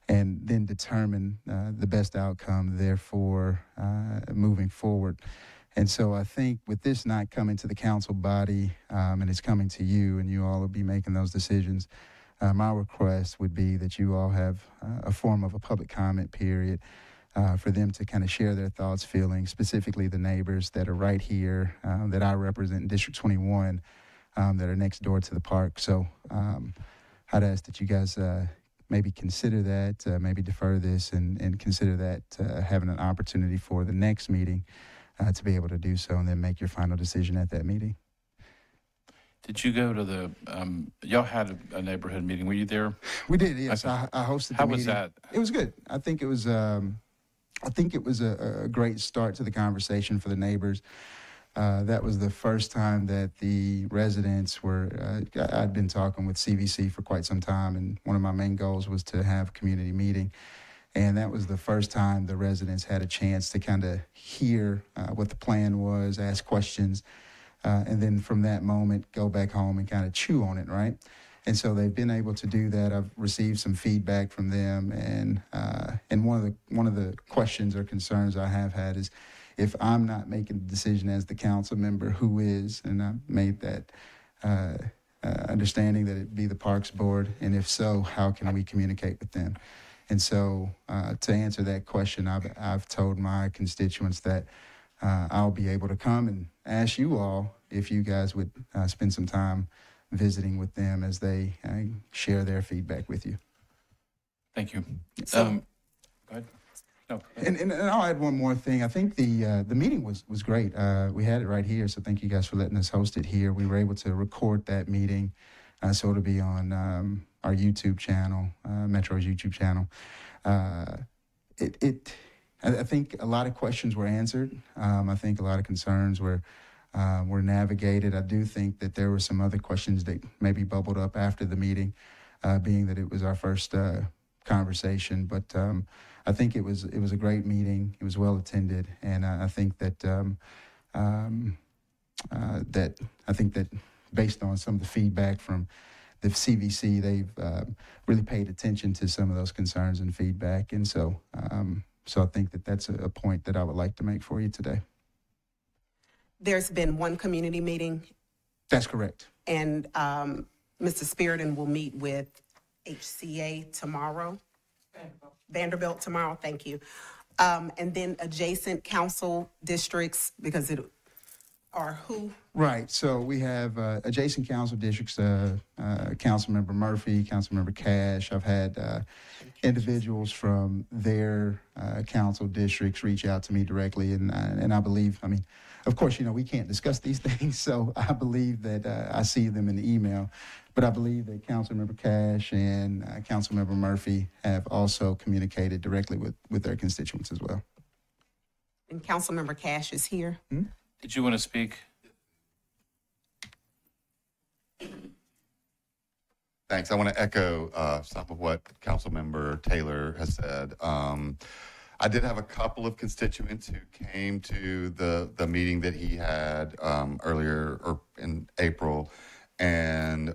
and then determine uh, the best outcome, therefore, uh, moving forward. And so I think with this not coming to the council body um, and it's coming to you, and you all will be making those decisions, uh, my request would be that you all have uh, a form of a public comment period uh, for them to kind of share their thoughts, feelings, specifically the neighbors that are right here uh, that I represent in District 21 um, that are next door to the park. So um, I'd ask that you guys uh, maybe consider that, uh, maybe defer this and, and consider that uh, having an opportunity for the next meeting uh, to be able to do so and then make your final decision at that meeting. Did you go to the, um, y'all had a- a neighborhood meeting. Were you there? We did, yes. Okay. I, I hosted the How was that? It was good. I think it was. Um, I think it was a, a great start to the conversation for the neighbors. Uh, that was the first time that the residents were. Uh, I'd been talking with CVC for quite some time, and one of my main goals was to have a community meeting. And that was the first time the residents had a chance to kind of hear uh, what the plan was, ask questions, uh, and then from that moment go back home and kind of chew on it, right? And so they've been able to do that. I've received some feedback from them, and uh, and one of the one of the questions or concerns I have had is if I'm not making the decision as the council member, who is? And I made that uh, uh, understanding that it be the Parks Board, and if so, how can we communicate with them? And so, uh, to answer that question, I've I've told my constituents that uh, I'll be able to come and ask you all if you guys would uh, spend some time visiting with them as they uh, share their feedback with you. Thank you. So- Um, Go ahead. No. And, and, and I'll add one more thing. I think the uh, the meeting was was great. Uh, we had it right here, so thank you guys for letting us host it here. We were able to record that meeting, uh, so it'll be on um, our YouTube channel, uh, Metro's YouTube channel. Uh, it it I, think a lot of questions were answered. Um, I think a lot of concerns were uh, were navigated. I do think that there were some other questions that maybe bubbled up after the meeting, uh, being that it was our first uh, conversation. But um, I think it was it was a great meeting. It was well attended, and I, think that um, um, that I think that based on some of the feedback from the CVC, they've uh, really paid attention to some of those concerns and feedback, and so um, so I think that that's a, a point that I would like to make for you today. There's been one community meeting, That's correct. and um, Mr. Spyridon will meet with HCA tomorrow. Vanderbilt tomorrow, thank you. Um, And then adjacent council districts, because it, are who? Right. So we have uh, adjacent council districts, uh, uh, Councilmember Murphy, Councilmember Cash. I've had uh, individuals from their uh, council districts reach out to me directly, and uh, and I believe, I mean, of course, you know, we can't discuss these things, so I believe that uh, I see them in the email. But I believe that Councilmember Cash and uh, Councilmember Murphy have also communicated directly with, with their constituents as well. And Councilmember Cash is here. Did you want to speak? Thanks. I want to echo uh, some of what Councilmember Taylor has said. Um, I did have a couple of constituents who came to the the meeting that he had um, earlier or in April, and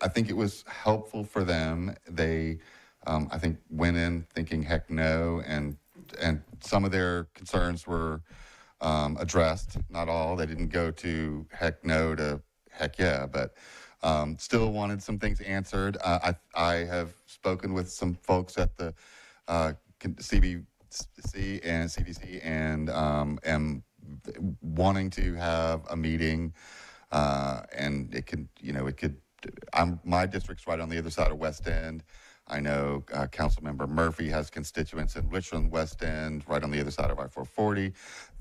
I think it was helpful for them. They, um, I think, went in thinking heck no, and and some of their concerns were um, addressed. Not all. They didn't go to heck no to heck yeah, but um, still wanted some things answered. Uh, I I have spoken with some folks at the uh, CBC and CVC and um, am wanting to have a meeting, uh, and it could you know it could. I'm my district's right on the other side of West End. I know uh, Councilmember Murphy has constituents in Richland West End, right on the other side of I-440,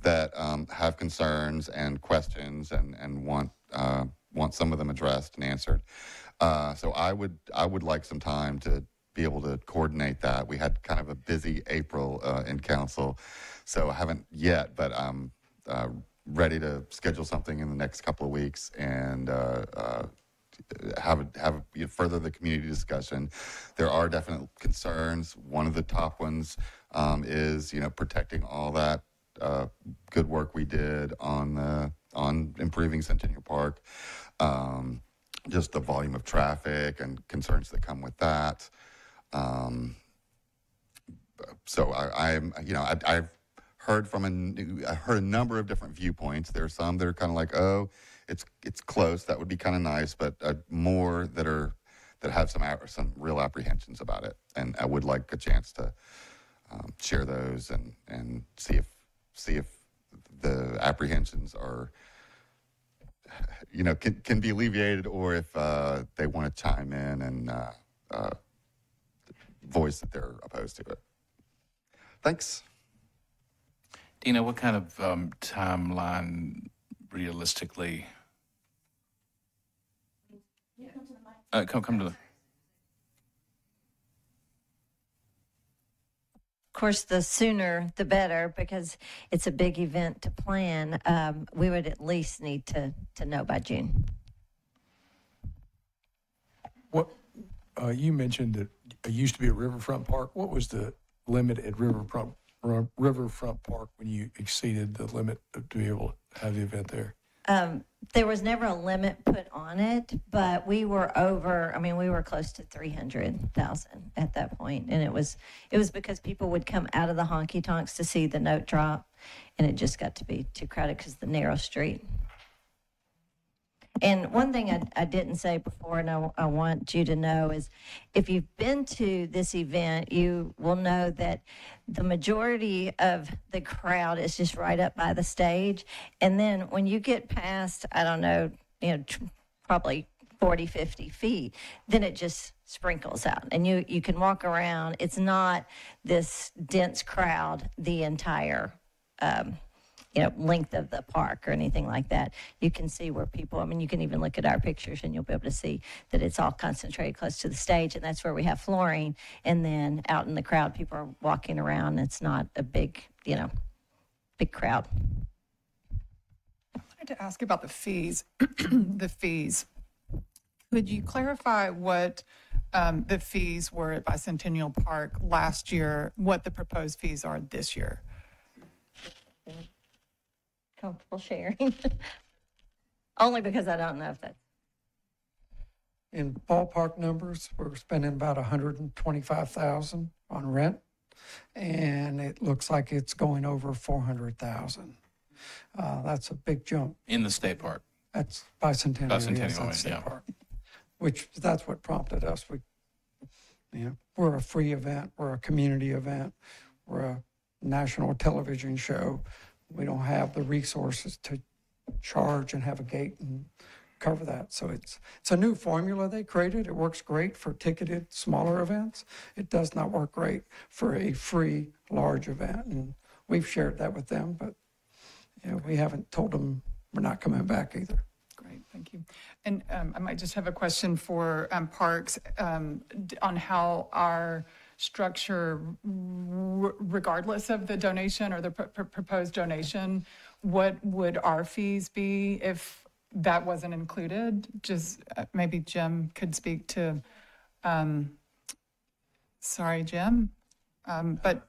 that um, have concerns and questions and and want uh, want some of them addressed and answered. Uh, so I would I would like some time to be able to coordinate that. We had kind of a busy April uh, in council, so I haven't yet, but I'm uh, ready to schedule something in the next couple of weeks and. Have have further the community discussion. There are definite concerns. One of the top ones um, is you know protecting all that uh, good work we did on the on improving Centennial Park. Um, just the volume of traffic and concerns that come with that. Um, so I, I'm, you know, I, I've heard from I heard a number of different viewpoints. There are some that are kind of like, oh, it's it's close. That would be kind of nice, but uh, more that are that have some some real apprehensions about it. And I would like a chance to um, share those and and see if see if the apprehensions are you know can can be alleviated or if uh, they want to chime in and uh, uh, voice that they're opposed to it. Thanks. Deana, what kind of um, timeline realistically? Uh, come, come to the. Of course, the sooner the better because it's a big event to plan. Um, we would at least need to, to know by June. What, uh, you mentioned that it used to be a riverfront park. What was the limit at Riverfront, Ri- Riverfront Park when you exceeded the limit to be able to have the event there? Um, there was never a limit put on it, but we were over, I mean, we were close to 300,000 at that. And it was, it was because people would come out of the honky tonks to see the note drop. And it just got to be too crowded because the narrow street. And one thing I, I didn't say before, and I, I want you to know, is if you've been to this event, you will know that the majority of the crowd is just right up by the stage. And then when you get past, I don't know, you know, probably 40, 50 feet, then it just sprinkles out and you, you can walk around. It's not this dense crowd the entire um, you know, length of the park or anything like that. You can see where people, I mean, you can even look at our pictures and you'll be able to see that it's all concentrated close to the stage. And that's where we have flooring. And then out in the crowd, people are walking around. It's not a big, you know, big crowd. I wanted to ask about the fees, the fees. Could you clarify what um, the fees were at Bicentennial Park last year, what the proposed fees are this year? Comfortable sharing. Only because I don't know if that's. in ballpark numbers, we're spending about hundred and twenty-five thousand on rent. And it looks like it's going over four hundred thousand. Uh, that's a big jump. In the state park. That's bicentennial. yes, Bicentennial, that's yeah. state park. Which, that's what prompted us. We, you know, we're a free event, we're a community event, we're a national television show. We don't have the resources to charge and have a gate and cover that. So it's, it's a new formula they created. It works great for ticketed smaller events. It does not work great for a free large event. And we've shared that with them, but, you know, we haven't told them we're not coming back either. Great, thank you. And um, I might just have a question for um, Parks um, on how our structure, regardless of the donation or the pr- proposed donation, what would our fees be if that wasn't included? Just uh, maybe Jim could speak to, um, sorry, Jim, Um, but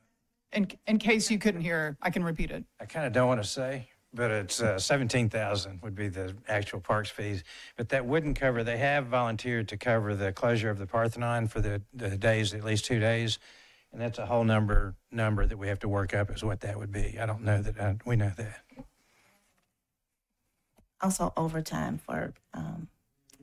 in, in case you couldn't hear, I can repeat it. I kind of don't want to say, but it's uh, 17,000 would be the actual parks fees. But that wouldn't cover, they have volunteered to cover the closure of the Parthenon for the, the days, at least two days. And that's a whole number, number that we have to work up is what that would be. I don't know that, uh, we know that. Also overtime for um,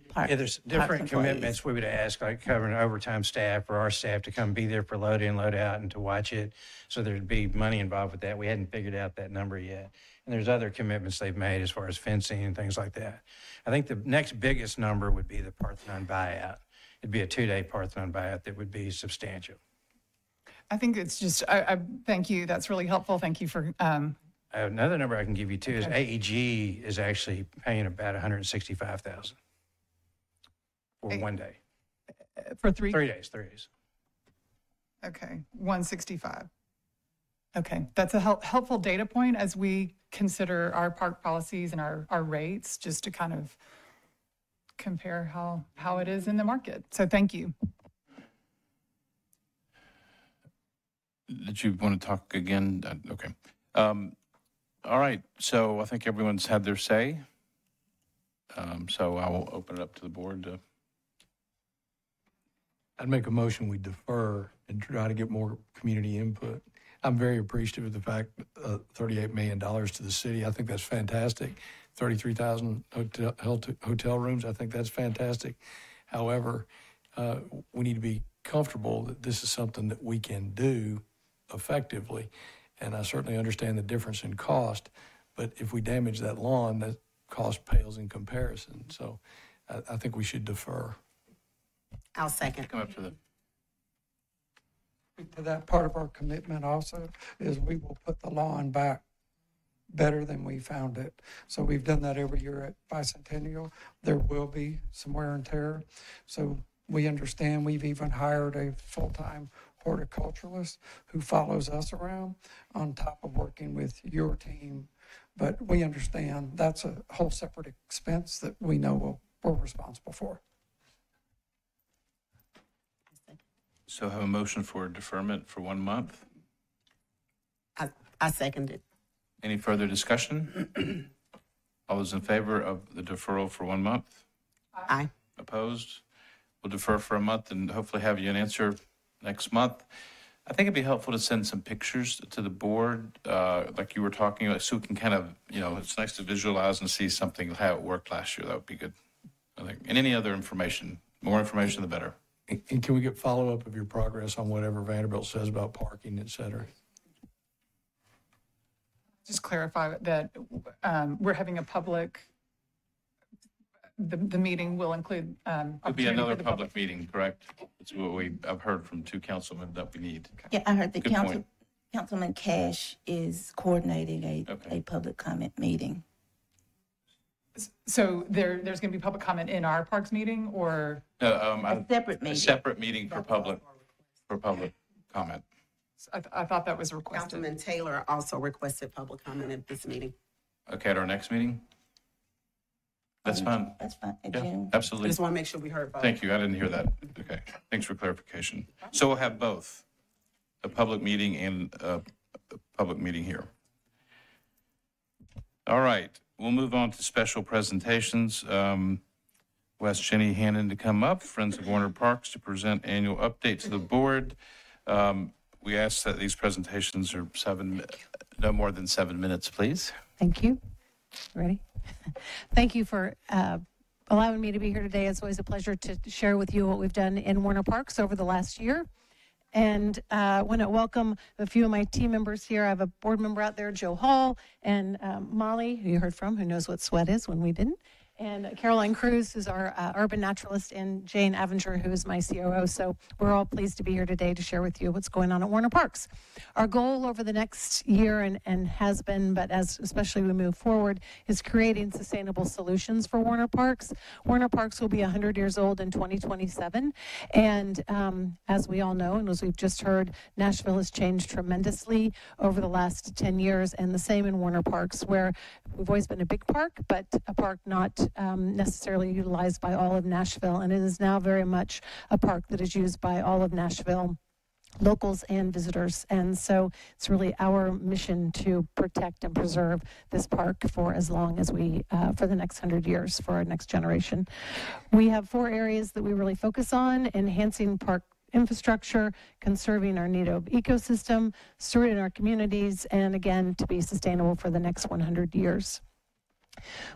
park. Yeah, there's different employees. commitments we would ask, like covering overtime staff or our staff to come be there for load in, load out and to watch it. So there'd be money involved with that. We hadn't figured out that number yet. And there's other commitments they've made as far as fencing and things like that. I think the next biggest number would be the Parthenon buyout. It'd be a two-day Parthenon buyout that would be substantial. I think it's just, I, I, thank you, that's really helpful. Thank you for, um, Another number I can give you too is AEG is actually paying about 165,000 for one day, for three. three days, three days. Okay, 165. Okay, that's a help, helpful data point as we consider our park policies and our, our rates, just to kind of compare how, how it is in the market. So thank you. Did you want to talk again? Uh, Okay. Um, All right, so I think everyone's had their say. Um, So I will open it up to the board to, I'd make a motion, we defer and try to get more community input. I'm very appreciative of the fact, uh, $38 million to the city. I think that's fantastic. 33,000 hotel, hotel- hotel rooms, I think that's fantastic. However, uh, we need to be comfortable that this is something that we can do effectively. And I certainly understand the difference in cost, but if we damage that lawn, that cost pales in comparison. So I, I think we should defer. I'll second. Come up to the, To that part of our commitment also is we will put the lawn back better than we found it. So we've done that every year at Bicentennial. There will be some wear and tear. So we understand, we've even hired a full-time horticulturalist who follows us around on top of working with your team. But we understand that's a whole separate expense that we know we'll- we're responsible for. So have a motion for deferment for one month. I, I second it. Any further discussion? All those in favor of the deferral for one month? Aye. Opposed? We'll defer for a month and hopefully have you an answer next month. I think it'd be helpful to send some pictures to the board, uh, like you were talking about, so we can kind of, you know, it's nice to visualize and see something, how it worked last year. That would be good. I think, and any other information, more information, the better. And and can we get follow-up of your progress on whatever Vanderbilt says about parking, et cetera? Just clarify that um, we're having a public, the, the meeting will include. um, It'll be opportunity for another the public meeting, correct? That's what we, I've heard from two councilmen that we need. Yeah, I heard the Good council, point. Councilman Cash is coordinating a, Okay. a public comment meeting. So there, there's going to be public comment in our parks meeting or, No, um, A I- separate a meeting. separate meeting for public, for public comment. I, th- I thought that was requested. Councilman Taylor also requested public comment at this meeting. Okay, at our next meeting? That's fine. That's fine, in Yeah, June. I absolutely. just want to make sure we heard both. Thank you. I didn't hear that. Okay. Thanks for clarification. So we'll have both, a public meeting and a, a public meeting here. All right, we'll move on to special presentations. Um, ask Jenny Hannon to come up, Friends of Warner Parks, to present annual update to the board. Um, we ask that these presentations are seven, no more than seven minutes, please. Thank you. Ready? Thank you for uh, allowing me to be here today. It's always a pleasure to share with you what we've done in Warner Parks over the last year. And uh, I want to welcome a few of my team members here. I have a board member out there, Joe Hall, and um, Molly, who you heard from, who knows what sweat is when we didn't, and Caroline Cruz, who's our uh, urban naturalist, and Jane Avenger, who is my COO. So we're all pleased to be here today to share with you what's going on at Warner Parks. Our goal over the next year and, and has been, but as especially we move forward, is creating sustainable solutions for Warner Parks. Warner Parks will be 100 years old in 2027. And um, as we all know, and as we've just heard, Nashville has changed tremendously over the last 10 years, and the same in Warner Parks, where we've always been a big park, but a park not um, necessarily utilized by all of Nashville. And it is now very much a park that is used by all of Nashville locals and visitors. And so it's really our mission to protect and preserve this park for as long as we, uh, for the next hundred years, for our next generation. We have four areas that we really focus on, enhancing park infrastructure, conserving our native ecosystem, stewarding our communities, and again, to be sustainable for the next 100 years.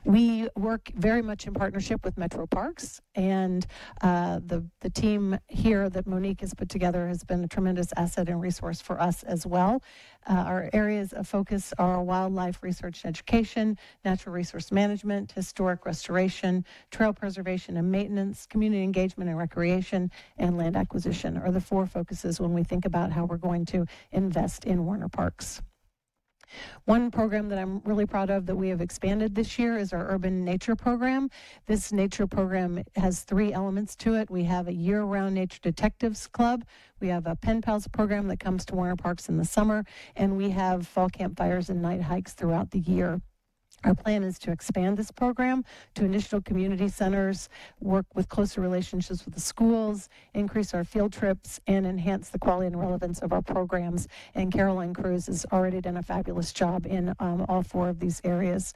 We work very much in partnership with Metro Parks, and uh, the the team here that Monique has put together has been a tremendous asset and resource for us as well. Uh, our areas of focus are wildlife research and education, natural resource management, historic restoration, trail preservation and maintenance, community engagement and recreation, and land acquisition are the four focuses when we think about how we're going to invest in Warner Parks. One program that I'm really proud of that we have expanded this year is our Urban Nature Program. This nature program has three elements to it. We have a year round Nature Detectives Club, we have a Pen Pals program that comes to Warner Parks in the summer, and we have fall campfires and night hikes throughout the year. Our plan is to expand this program to additional community centers, work with closer relationships with the schools, increase our field trips, and enhance the quality and relevance of our programs. And Caroline Cruz has already done a fabulous job in um, all four of these areas.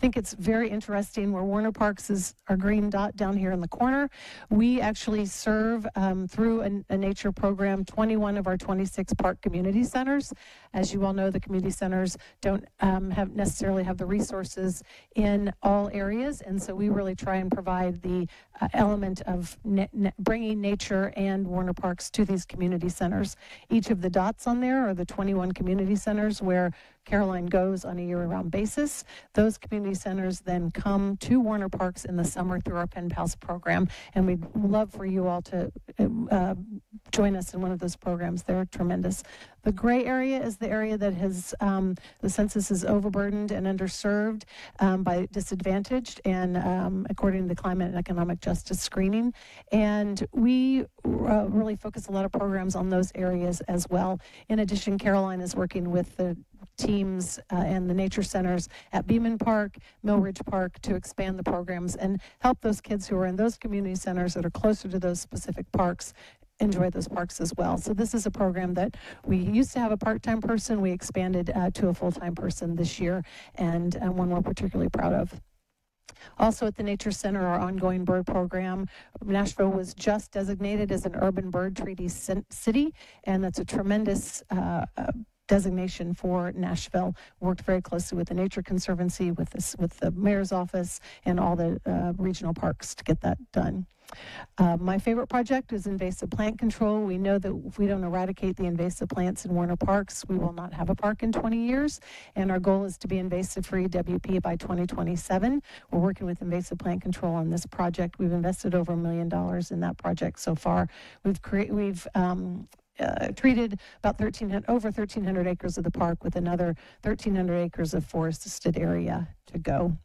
Think it's very interesting where Warner Parks is our green dot down here in the corner. We actually serve um, through a, a nature program 21 of our 26 park community centers. As you all know, the community centers don't um, have necessarily have the resources in all areas, and so we really try and provide the uh, element of bringing nature and Warner Parks to these community centers. Each of the dots on there are the 21 community centers where Caroline goes on a year-round basis. Those community centers then come to Warner Parks in the summer through our Pen Pals program, and we'd love for you all to uh, join us in one of those programs. They're tremendous. The gray area is the area that has um, the census is overburdened and underserved um, by disadvantaged, and um, according to the climate and economic justice screening, and we uh, really focus a lot of programs on those areas as well. In addition, Caroline is working with the teams uh, and the nature centers at Beaman Park, Millridge Park to expand the programs and help those kids who are in those community centers that are closer to those specific parks enjoy those parks as well. So this is a program that we used to have a part-time person. We expanded uh, to a full-time person this year and uh, one we're particularly proud of. Also at the Nature Center, our ongoing bird program, Nashville was just designated as an urban bird treaty city, and that's a tremendous uh, uh, designation for Nashville. Worked very closely with the Nature Conservancy, with this, with the mayor's office, and all the uh, regional parks to get that done. Uh, my favorite project is invasive plant control. We know that if we don't eradicate the invasive plants in Warner Parks, we will not have a park in 20 years. And our goal is to be invasive free WP by 2027. We're working with invasive plant control on this project. We've invested over a million dollars in that project so far. We've created, we've um, uh, treated about 1,300, over 1,300 acres of the park with another 1,300 acres of forested area to go.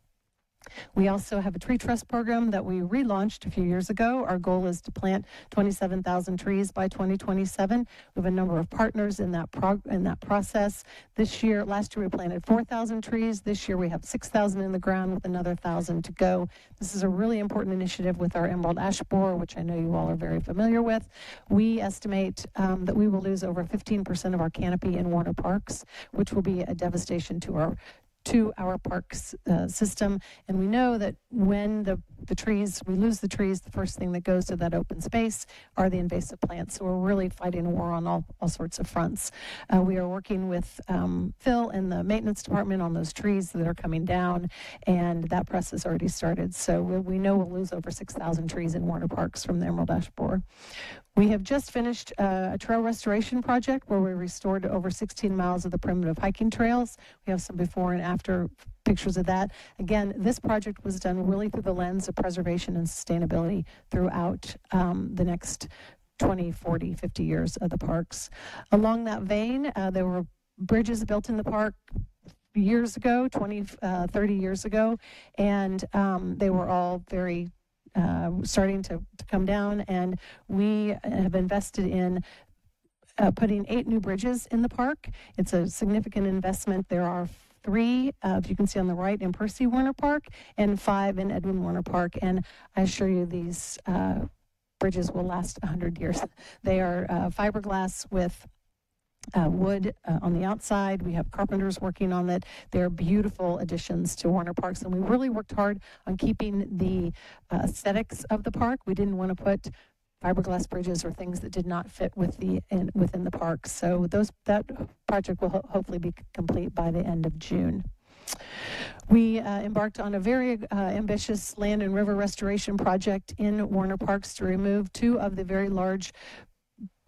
We also have a tree trust program that we relaunched a few years ago. Our goal is to plant 27,000 trees by 2027. We have a number of partners in that prog- in that process. This year, last year we planted 4,000 trees. This year we have 6,000 in the ground with another 1,000 to go. This is a really important initiative with our emerald ash borer, which I know you all are very familiar with. We estimate um, that we will lose over 15% of our canopy in Warner Parks, which will be a devastation to our to our parks uh, system. And we know that when the, the trees, we lose the trees, the first thing that goes to that open space are the invasive plants. So we're really fighting a war on all, all sorts of fronts. Uh, we are working with um, Phil and the maintenance department on those trees that are coming down, and that press has already started. So we, we know we'll lose over 6,000 trees in Warner Parks from the Emerald Ash Borer. We have just finished uh, a trail restoration project where we restored over 16 miles of the primitive hiking trails. We have some before and after pictures of that. Again, this project was done really through the lens of preservation and sustainability throughout um, the next 20, 40, 50 years of the parks. Along that vein, uh, there were bridges built in the park years ago, 20, uh, 30 years ago, and um, they were all very uh, starting to, to come down, and we have invested in uh, putting eight new bridges in the park. It's a significant investment. There are three, uh, if you can see on the right, in Percy Warner Park, and five in Edwin Warner Park. And I assure you, these uh, bridges will last 100 years. They are uh, fiberglass with uh, wood uh, on the outside. We have carpenters working on it. They're beautiful additions to Warner Parks, and we really worked hard on keeping the uh, aesthetics of the park. We didn't want to put fiberglass bridges or things that did not fit with the in, within the park. So those that project will ho- hopefully be complete by the end of June. We uh, embarked on a very uh, ambitious land and river restoration project in Warner Parks to remove two of the very large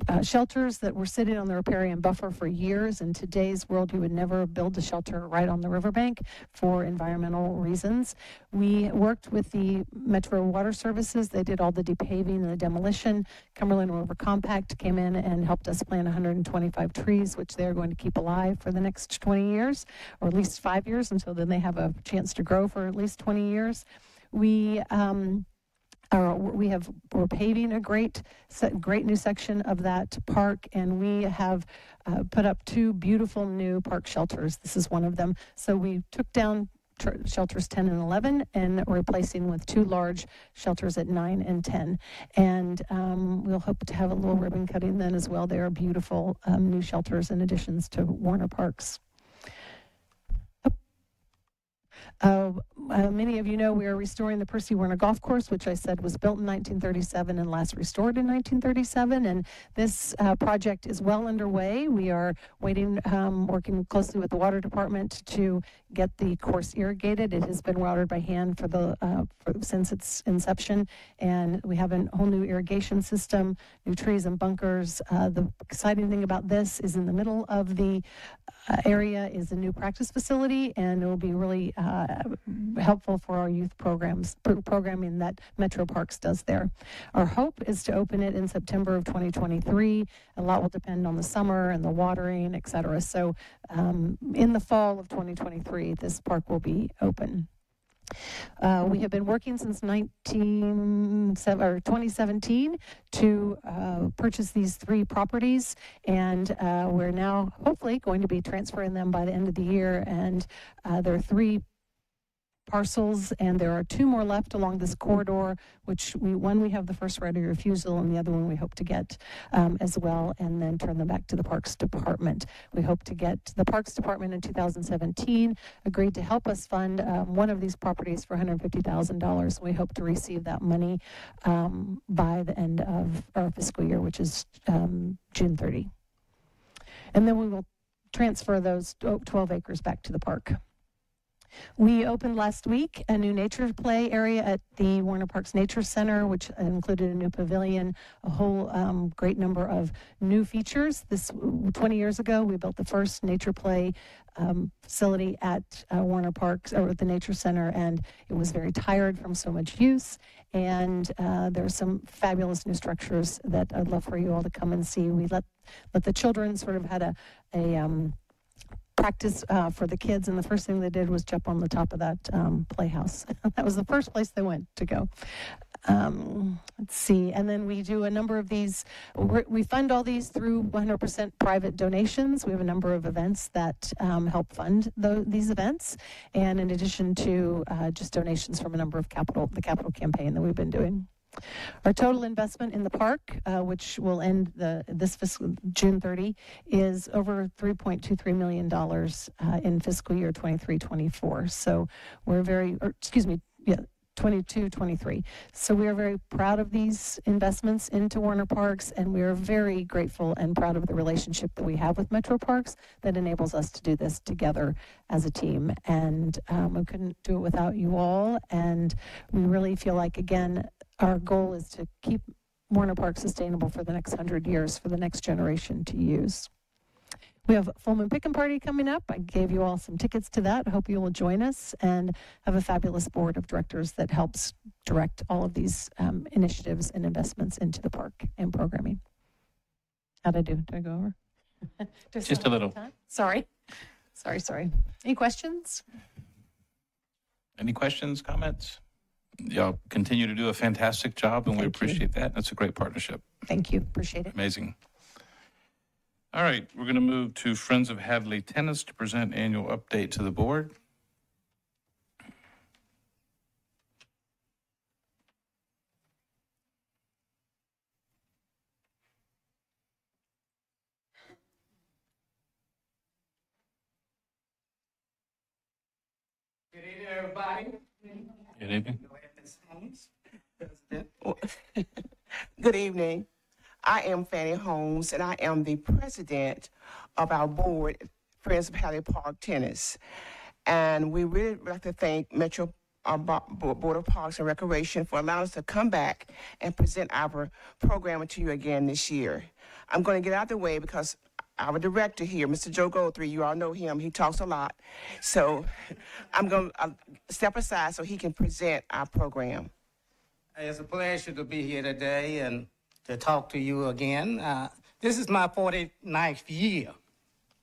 uh, shelters that were sitting on the riparian buffer for years. In today's world, you would never build a shelter right on the riverbank for environmental reasons. We worked with the Metro Water Services. They did all the depaving and the demolition. Cumberland River Compact came in and helped us plant 125 trees, which they're going to keep alive for the next 20 years, or at least five years until then they have a chance to grow for at least 20 years. We um, uh, we have we're paving a great great new section of that park and we have uh, put up two beautiful new park shelters. This is one of them. So we took down tr- shelters 10 and 11 and replacing with two large shelters at 9 and 10 and um, we'll hope to have a little ribbon cutting then as well. They are beautiful um, new shelters in additions to warner parks Uh, uh, Many of you know we are restoring the Percy Warner Golf Course, which I said was built in 1937 and last restored in 1937. And this uh, project is well underway. We are waiting, um, working closely with the Water Department to get the course irrigated. It has been watered by hand for the, uh, for, since its inception. And we have a whole new irrigation system, new trees and bunkers. Uh, The exciting thing about this is in the middle of the uh, area is a new practice facility, and it will be really uh, helpful for our youth programs, programming that Metro Parks does there. Our hope is to open it in September of 2023. A lot will depend on the summer and the watering, et cetera. So um, in the fall of 2023, this park will be open. Uh, we have been working since 19, or 2017 to uh, purchase these three properties, and uh, we're now hopefully going to be transferring them by the end of the year. And uh, there are three parcels, and there are two more left along this corridor, which we, one we have the first right of refusal, and the other one we hope to get um, as well, and then turn them back to the Parks Department. We hope to get, the Parks Department in 2017 agreed to help us fund um, one of these properties for $150,000. We hope to receive that money um, by the end of our fiscal year, which is um, June 30. And then we will transfer those 12 acres back to the park. We opened last week a new nature play area at the Warner Parks Nature Center, which included a new pavilion, a whole um, great number of new features. This 20 years ago, we built the first nature play um, facility at uh, Warner Parks or at the Nature Center, and it was very tired from so much use. And uh, there are some fabulous new structures that I'd love for you all to come and see. We let let the children sort of had a a um, practice uh, for the kids, and the first thing they did was jump on the top of that um, playhouse. that was the first place they went to go. Um, let's see, and then we do a number of these. We fund all these through 100% private donations. We have a number of events that um, help fund tho- these events, and in addition to uh, just donations from a number of capital, the capital campaign that we've been doing. Our total investment in the park, uh, which will end the, this fiscal, June 30, is over $3.23 million uh, in fiscal year 23, 24. So we're very, or, excuse me, yeah, 22, 23. So we are very proud of these investments into Warner Parks, and we are very grateful and proud of the relationship that we have with Metro Parks that enables us to do this together as a team. And um, we couldn't do it without you all. And we really feel like, again, our goal is to keep Warner Park sustainable for the next hundred years for the next generation to use. We have a Full Moon Pick'em Party coming up. I gave you all some tickets to that. Hope you will join us and have a fabulous board of directors that helps direct all of these um, initiatives and investments into the park and programming. How'd I do? Did I go over? Do I still Just a little. time? Sorry. Sorry, sorry. Any questions? Any questions, comments? Y'all continue to do a fantastic job, and we Thank you. appreciate that. That's a great partnership. Thank you. Appreciate it. Amazing. All right, we're going to move to Friends of Hadley Tennis to present annual update to the board. Good evening, everybody. Good evening. Good evening. I am Fanny Holmes, and I am the president of our board, Friends of Hadley Park Tennis. And we really would like to thank Metro our Bo- Bo- Board of Parks and Recreation for allowing us to come back and present our program to you again this year. I'm going to get out of the way because our director here, Mr. Joe Goldthreate, you all know him. He talks a lot. So I'm going to uh, step aside so he can present our program. It's a pleasure to be here today and to talk to you again. Uh, this is my 49th year.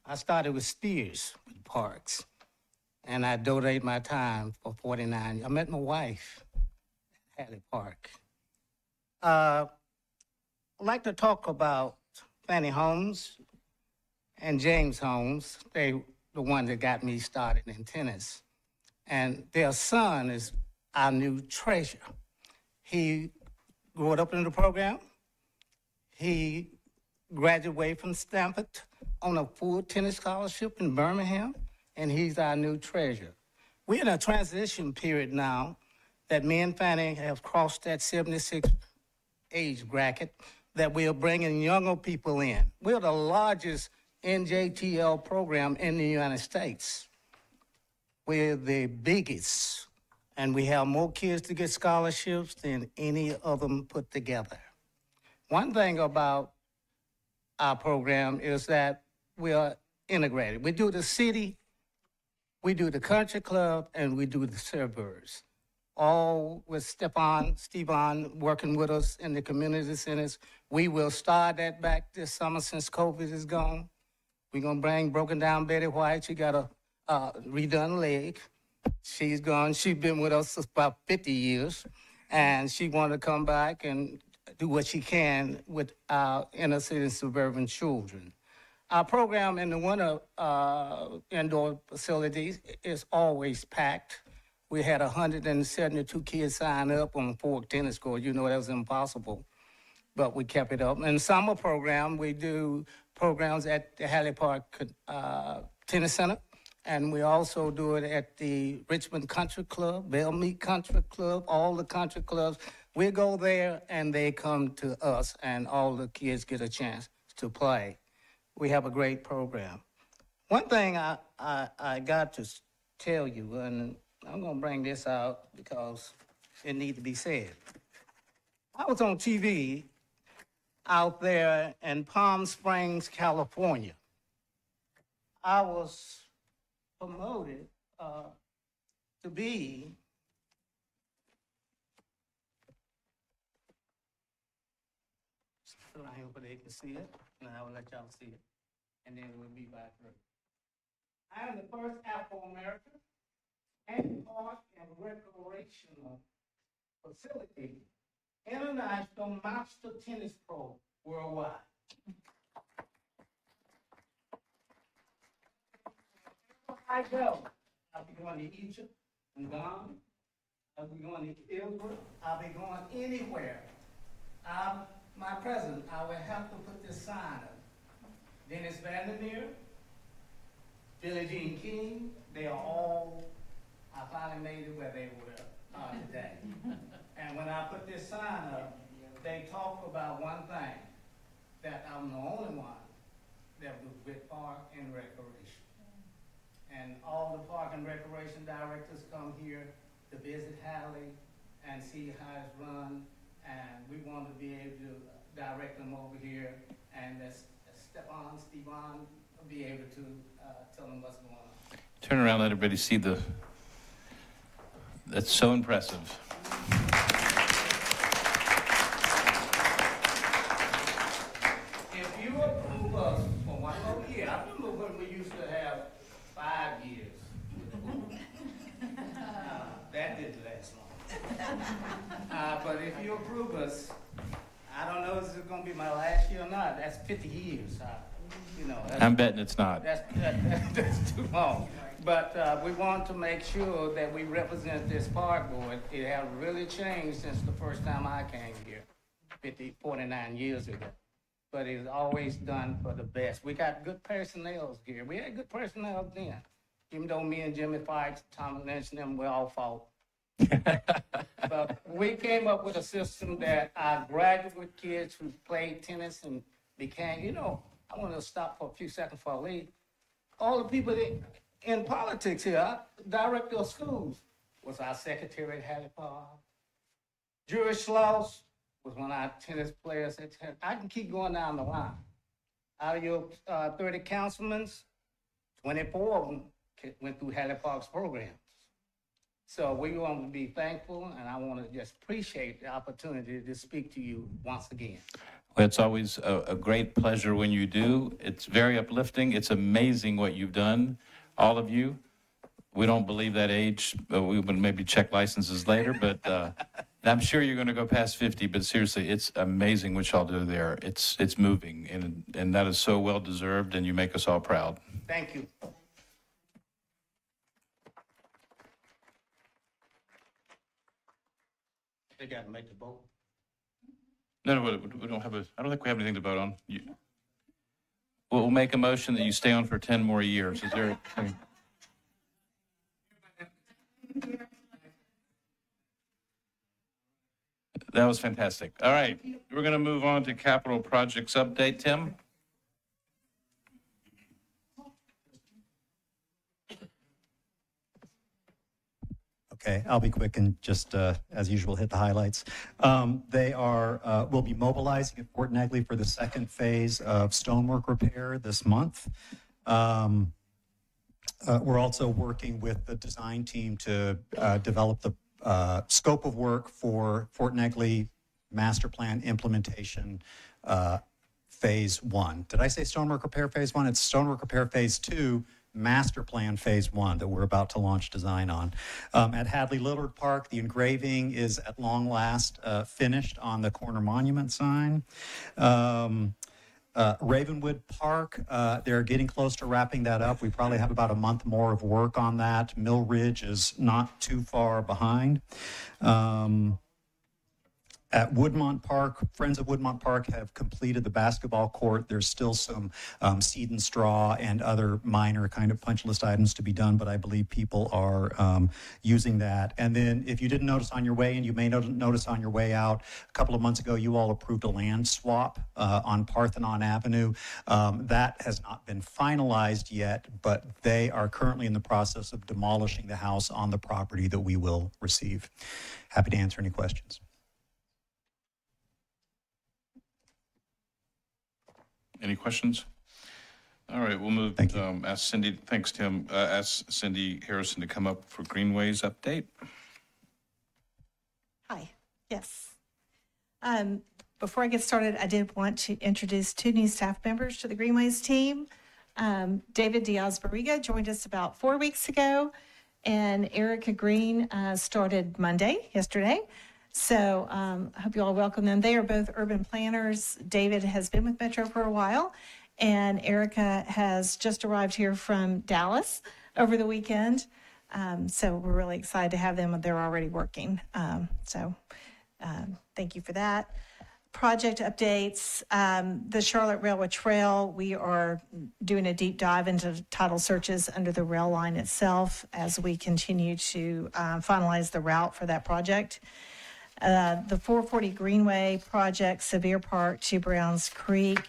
I started with Spears with Parks, and I donate my time for 49. I met my wife at Hadley Park. Uh, I'd like to talk about Fanny Holmes and James Holmes. They the one that got me started in tennis. And their son is our new treasure. He grew up in the program. He graduated from Stanford on a full tennis scholarship in Birmingham, and he's our new treasure. We're in a transition period now that me and Fannie have crossed that 76 age bracket that we are bringing younger people in. We're the largest NJTL program in the United States. We're the biggest, and we have more kids to get scholarships than any of them put together. One thing about our program is that we are integrated. We do the city, we do the country club, and we do the suburbs. All with Stephon, Stevon working with us in the community centers. We will start that back this summer since COVID is gone. We're gonna bring broken down Betty White. She got a uh, redone leg. She's gone. She's been with us about 50 years, and she wanted to come back and do what she can with our inner city suburban children. Our program in the winter uh, indoor facilities is always packed. We had 172 kids sign up on four tennis courts. You know that was impossible, but we kept it up. In summer program, we do programs at the Hadley Park uh, Tennis Center, and we also do it at the Richland Country Club, Belle Meade Country Club, all the country clubs. We go there, and they come to us, and all the kids get a chance to play. We have a great program. One thing I, I, I got to tell you, and I'm going to bring this out because it needs to be said. I was on TV out there in Palm Springs, California. I was promoted uh, to be here where they can see it, and I will let y'all see it, and then we'll be back through. I am the first Afro-American and park and recreational facility international master tennis pro worldwide. I go. I'll be going to Egypt and Ghana. I'll be going to Israel. I'll be going anywhere. Um, my president, I will have to put this sign up. Dennis Van der Meer, Billie Jean King, they are all, I finally made it where they were uh, today. and when I put this sign up, they talk about one thing, that I'm the only one that was with park and recreation. And all the park and recreation directors come here to visit Hadley and see how it's run. And we want to be able to direct them over here and that's Stephon, Stevon, will be able to uh, tell them what's going on. Turn around, let everybody see the, that's so impressive. If you approve us for one more year, I remember when we used to have five years. Uh, That didn't last long. Uh, But if you approve us, I don't know if this is gonna be my last year or not, that's fifty years, uh, you know. that's- I'm betting it's not. That's, that- that's too long. But uh, we want to make sure that we represent this park board. It has really changed since the first time I came here, 50, 49 years ago. But it's always done for the best. We got good personnel here. We had good personnel then. Even though me and Jimmy Fights, Tom Lynch, and them, we all fought. But we came up with a system that our graduate kids who played tennis and became, you know, I want to stop for a few seconds before I leave. All the people that in politics here, director of schools was our secretary at Hadley Park. Jury Schloss was one of our tennis players at, ten- I can keep going down the line. Out of your uh, 30 councilmen, 24 of them went through Hadley Park's programs. So we want to be thankful, and I want to just appreciate the opportunity to speak to you once again. Well, It's always a, a great pleasure when you do. It's very uplifting. It's amazing what you've done, all of you. We don't believe that age. Uh, we would maybe check licenses later, but uh, I'm sure you're going to go past 50. But seriously, it's amazing what y'all do there. It's it's moving, and and that is so well deserved, and you make us all proud. Thank you. They gotta make the vote. No, no, we- we don't have a, I don't think we have anything to vote on. You- We'll we'll make a motion that you stay on for 10 more years. Is there? That was fantastic. All right, we're going to move on to capital projects update. Tim? Okay, I'll be quick and just, uh, as usual, hit the highlights. Um, They are, uh, will be mobilizing at Fort Negley for the second phase of stonework repair this month. Um, uh, We're also working with the design team to uh, develop the uh, scope of work for Fort Negley Master Plan Implementation uh, Phase One. Did I say stonework repair Phase One? It's stonework repair Phase Two, Master Plan Phase One that we're about to launch design on. Um, At Hadley Lillard Park, the engraving is at long last uh, finished on the corner monument sign. Um, uh, Ravenwood Park, uh, they're getting close to wrapping that up. We probably have about a month more of work on that. Mill Ridge is not too far behind. Um, at Woodmont Park, Friends of Woodmont Park have completed the basketball court. There's still some um, seed and straw and other minor kind of punch list items to be done, but I believe people are um, using that. And then, if you didn't notice on your way in, you may not- notice on your way out, a couple of months ago, you all approved a land swap uh, on Parthenon Avenue. Um, that has not been finalized yet, but they are currently in the process of demolishing the house on the property that we will receive. Happy to answer any questions. Any questions? All right, we'll move, Thank um, ask Cindy, thanks, Tim, uh, ask Cindy Harrison to come up for Greenways update. Hi, yes. Um, Before I get started, I did want to introduce two new staff members to the Greenways team. Um, David Diaz Barriga joined us about four weeks ago, and Erica Green uh, started Monday, yesterday. So um, I hope you all welcome them. They are both urban planners. David has been with Metro for a while, and Erica has just arrived here from Dallas over the weekend. Um, so we're really excited to have them. They're already working. Um, so um, thank you for that. Project updates. Um, the Charlotte Railway Trail, we are doing a deep dive into title searches under the rail line itself as we continue to uh, finalize the route for that project. Uh, the 440 Greenway project, Sevier Park to Browns Creek,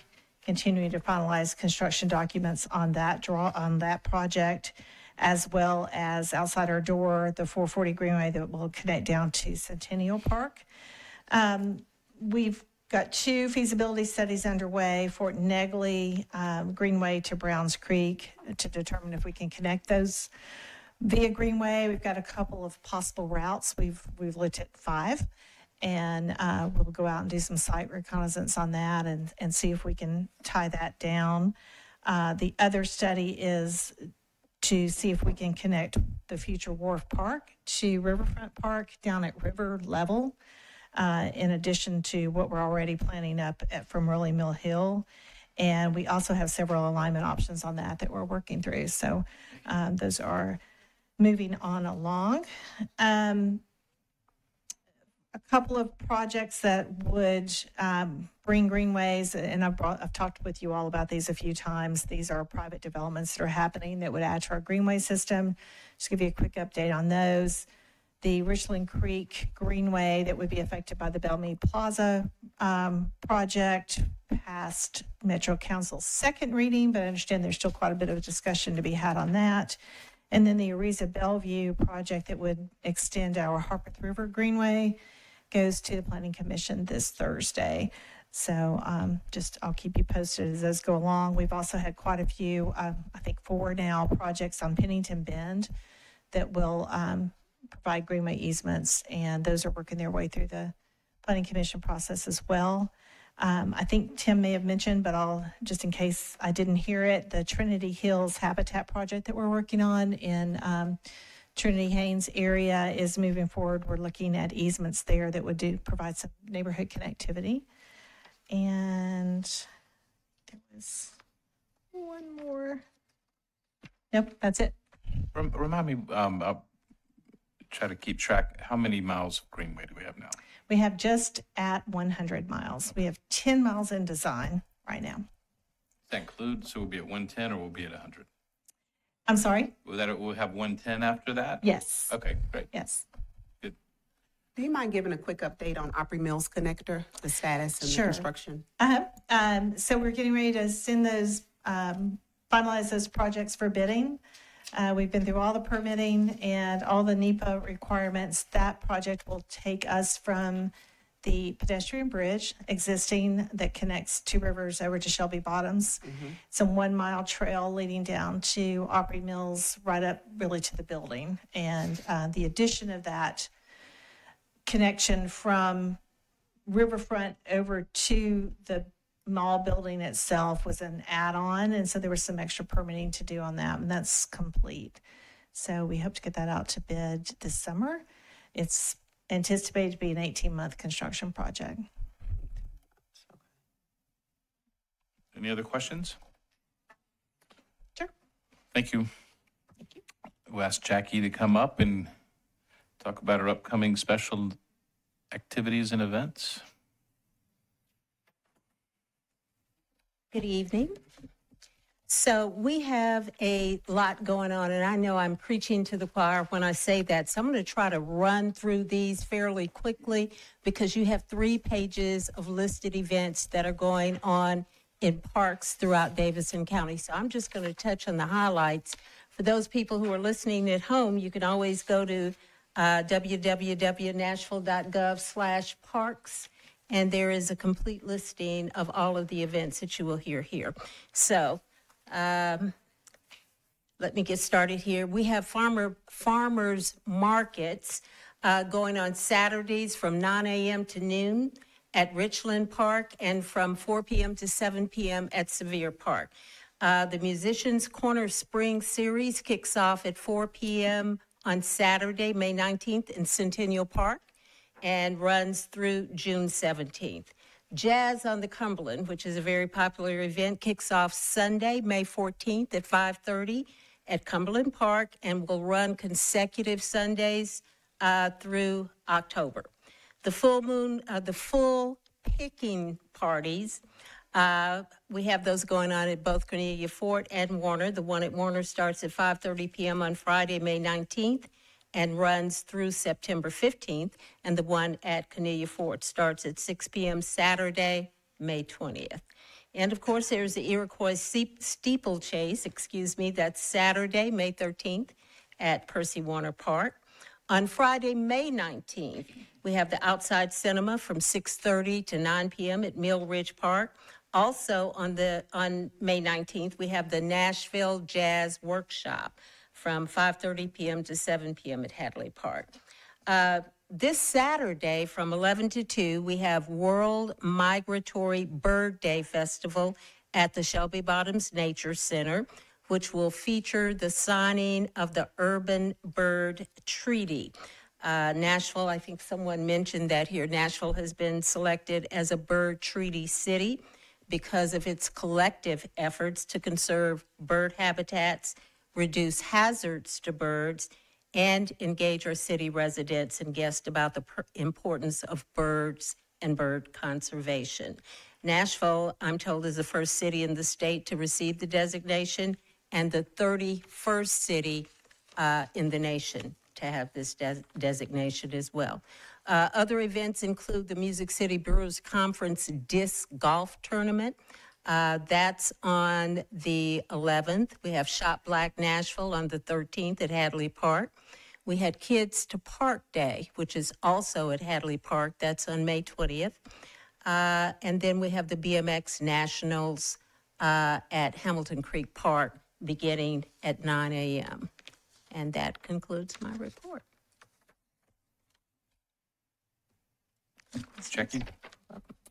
continuing to finalize construction documents on that draw, on that project, as well as outside our door, the 440 Greenway that will connect down to Centennial Park. Um, we've got two feasibility studies underway, Fort Negley, um, Greenway to Browns Creek, to determine if we can connect those via Greenway. We've got a couple of possible routes. We've, we've looked at five. And uh, we'll go out and do some site reconnaissance on that and, and see if we can tie that down. Uh, the other study is to see if we can connect the future Wharf Park to Riverfront Park down at river level, uh, in addition to what we're already planning up at, from Rolling Mill Hill. And we also have several alignment options on that that we're working through. So um, those are moving on along. Um, a couple of projects that would um, bring greenways, and I've brought, I've talked with you all about these a few times. These are private developments that are happening that would add to our greenway system. Just give you a quick update on those. The Richland Creek Greenway that would be affected by the Belle Meade Plaza um, project passed Metro Council's second reading, but I understand there's still quite a bit of discussion to be had on that. And then the Ariza Bellevue project that would extend our Harpeth River Greenway goes to the Planning Commission this Thursday. So um, just, I'll keep you posted as those go along. We've also had quite a few, um, I think four now, projects on Pennington Bend that will um, provide greenway easements, and those are working their way through the Planning Commission process as well. Um, I think Tim may have mentioned, but I'll, just in case I didn't hear it, the Trinity Hills Habitat Project that we're working on in um, Trinity Haynes area is moving forward. We're looking at easements there that would do, provide some neighborhood connectivity. And there was one more. Nope, that's it. Remind me, um, I'll try to keep track, how many miles of Greenway do we have now? We have just at 100 miles. We have 10 miles in design right now. Does that include, so we'll be at 110 or we'll be at 100? I'm sorry? Will that, we'll have 110 after that? Yes. Okay, great. Yes. Good. Do you mind giving a quick update on Opry Mills Connector, the status and the Sure. construction? Uh-huh. Um, so we're getting ready to send those, um, finalize those projects for bidding. Uh, we've been through all the permitting and all the NEPA requirements. That project will take us from the pedestrian bridge existing that connects Two Rivers over to Shelby Bottoms. It's a one mile trail leading down to Opry Mills, right up really to the building. And, uh, the addition of that connection from riverfront over to the mall building itself was an add-on, and so there was some extra permitting to do on that, and that's complete. So we hope to get that out to bid this summer. It's anticipated to be an 18-month construction project. Any other questions? Sure. Thank you. Thank you. We'll ask Jackie to come up and talk about our upcoming special activities and events. Good evening. So we have a lot going on, and I know I'm preaching to the choir when I say that. So I'm going to try to run through these fairly quickly because you have three pages of listed events that are going on in parks throughout Davidson County. So I'm just going to touch on the highlights. For those people who are listening at home, you can always go to uh, www.nashville.gov slash parks and there is a complete listing of all of the events that you will hear here. So, um, let me get started here. We have farmer farmers markets uh, going on Saturdays from 9 a.m. to noon at Richland Park and from 4 p.m. to 7 p.m. at Sevier Park. Uh, the Musicians Corner Spring Series kicks off at 4 p.m. on Saturday, May 19th in Centennial Park and runs through June 17th. Jazz on the Cumberland, which is a very popular event, kicks off Sunday, May 14th at 5:30 at Cumberland Park and will run consecutive Sundays uh, through October. The full moon, uh, the full picking parties, uh, we have those going on at both Cornelia Fort and Warner. The one at Warner starts at 5:30 p.m. on Friday, May 19th, and runs through September 15th, and the one at Cornelia Fort starts at 6 p.m. Saturday, May 20th. And of course, there's the Iroquois Steep- Steeplechase, excuse me, that's Saturday, May 13th at Percy Warner Park. On Friday, May 19th, we have the outside cinema from 6:30 to 9 p.m. at Mill Ridge Park. Also on the on May 19th, we have the Nashville Jazz Workshop from 5:30 p.m. to 7 p.m. at Hadley Park. Uh, this Saturday from 11 to 2, we have World Migratory Bird Day Festival at the Shelby Bottoms Nature Center, which will feature the signing of the Urban Bird Treaty. Uh, Nashville, I think someone mentioned that here. Nashville has been selected as a bird treaty city because of its collective efforts to conserve bird habitats, reduce hazards to birds, and engage our city residents and guests about the importance of birds and bird conservation. Nashville, I'm told, is the first city in the state to receive the designation and the 31st city uh, in the nation to have this des- designation as well. Uh, other events include the Music City Brewers Conference Disc Golf Tournament. Uh, that's on the 11th. We have Shop Black Nashville on the 13th at Hadley Park. We had Kids to Park Day, which is also at Hadley Park. That's on May 20th. Uh, and then we have the BMX Nationals uh, at Hamilton Creek Park beginning at 9 a.m. And that concludes my report. Jackie?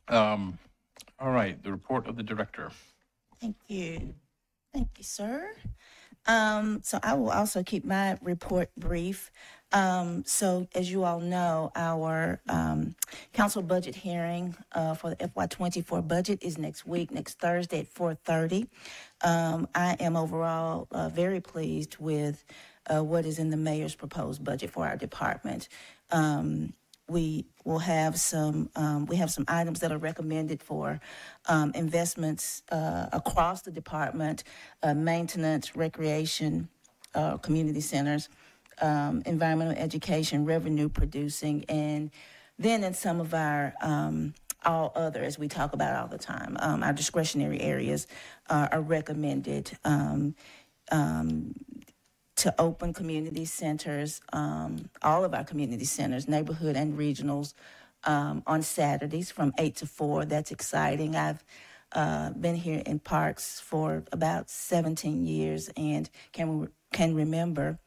Um, all right, the report of the director. Thank you. Thank you, sir. Um, so I will also keep my report brief. Um, so as you all know, our um, council budget hearing uh, for the FY24 budget is next week, next Thursday at 4:30. Um, I am overall uh, very pleased with uh, what is in the mayor's proposed budget for our department. Um, we will have some um, we have some items that are recommended for um, investments uh, across the department uh, maintenance recreation uh, community centers um, environmental education, revenue producing, and then in some of our um, all other, as we talk about all the time, um, our discretionary areas uh, are recommended um, to open community centers, um, all of our community centers, neighborhood and regionals, um, on Saturdays from 8 to 4. That's exciting. I've uh, been here in parks for about 17 years and can, can remember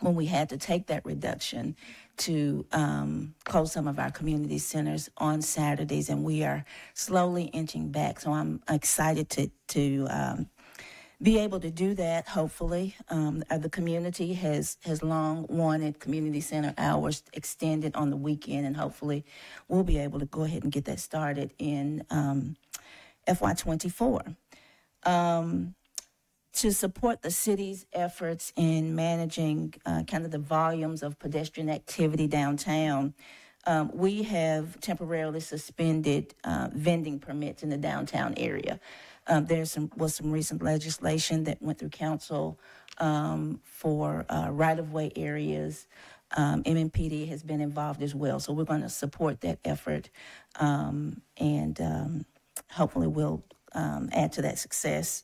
when we had to take that reduction to um, close some of our community centers on Saturdays, and we are slowly inching back. So I'm excited to to um, be able to do that. Hopefully, um, uh, the community has has long wanted community center hours extended on the weekend, and hopefully, we'll be able to go ahead and get that started in um, FY24. Um, to support the city's efforts in managing uh, kind of the volumes of pedestrian activity downtown, um, we have temporarily suspended uh, vending permits in the downtown area. Um, there some, was some recent legislation that went through council um, for uh, right-of-way areas. Um, MNPD has been involved as well, so we're going to support that effort, um, and um, hopefully we'll um, add to that success.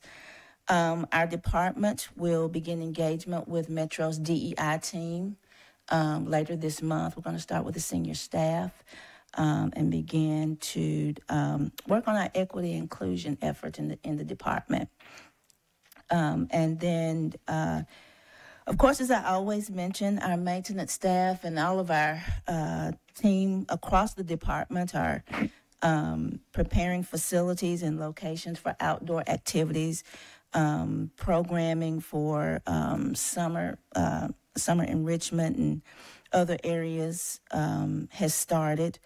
Um, our department will begin engagement with Metro's DEI team um, later this month. We're going to start with the senior staff um, and begin to um, work on our equity inclusion efforts in the in the department. Um, and then, uh, of course, as I always mention, our maintenance staff and all of our uh, team across the department are um, preparing facilities and locations for outdoor activities um, programming for um, summer uh, summer enrichment and other areas um, has started.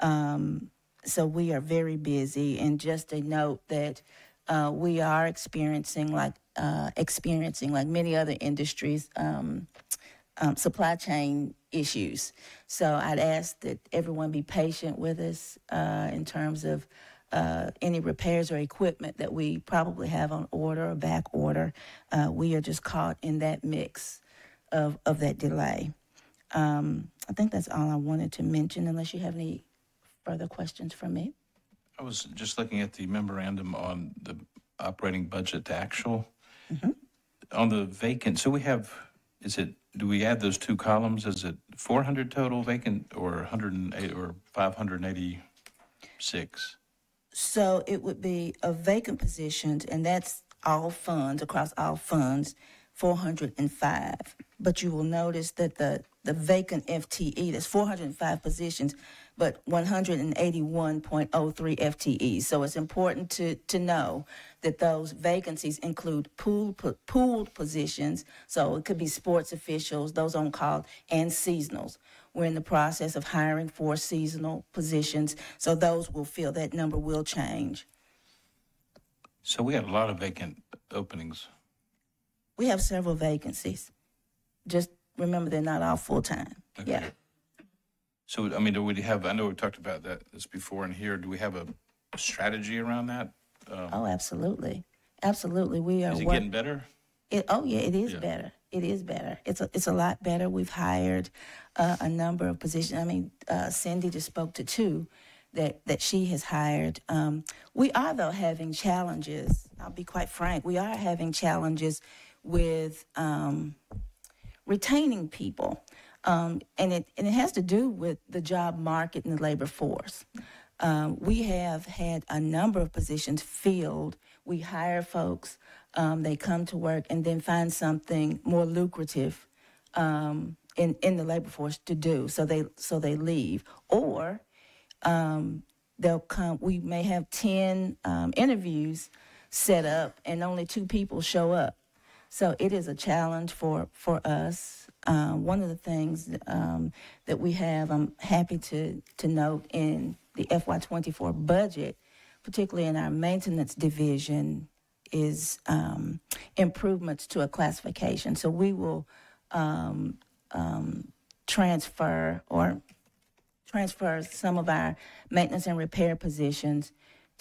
Um, so we are very busy. And just a note that uh, we are experiencing, like uh, experiencing, like many other industries, um, um, supply chain issues. So I'd ask that everyone be patient with us uh, in terms of uh, any repairs or equipment that we probably have on order or back order. Uh, we are just caught in that mix of, of that delay. Um, I think that's all I wanted to mention, unless you have any further questions for me. I was just looking at the memorandum on the operating budget to actual. On the vacant, so we have, is it, do we add those two columns? Is it 400 total vacant or 108 or 586? So it would be a vacant positions, and that's all funds, across all funds, 405. But you will notice that the, the vacant FTE, there's 405 positions, but 181.03 FTEs. So it's important to, to know that those vacancies include pooled, pooled positions. So it could be sports officials, those on call, and seasonals. We're in the process of hiring four seasonal positions, so those will fill, that number will change. So we have a lot of vacant openings. We have several vacancies. Just remember, they're not all full-time. Yeah. So, I mean, do we have, I know we talked about that this before in here. Do we have a strategy around that? Um, Oh, absolutely. Absolutely. We are. Is it work- getting better? It, oh yeah, it is Yeah. better. It is better. It's a, it's a lot better. We've hired uh, a number of positions. I mean, uh, Cindy just spoke to two that that she has hired. Um, we are though having challenges. I'll be quite frank. We are having challenges with um, retaining people, um, and it and it has to do with the job market and the labor force. Um, we have had a number of positions filled. We hire folks, um, they come to work and then find something more lucrative um, in in the labor force to do. So they so they leave, or um, they'll come. We may have ten um, interviews set up, and only two people show up. So it is a challenge for for us. Um, one of the things um, that we have, I'm happy to to note in the FY24 budget, particularly in our maintenance division, is um, improvements to a classification. So we will um, um, transfer or transfer some of our maintenance and repair positions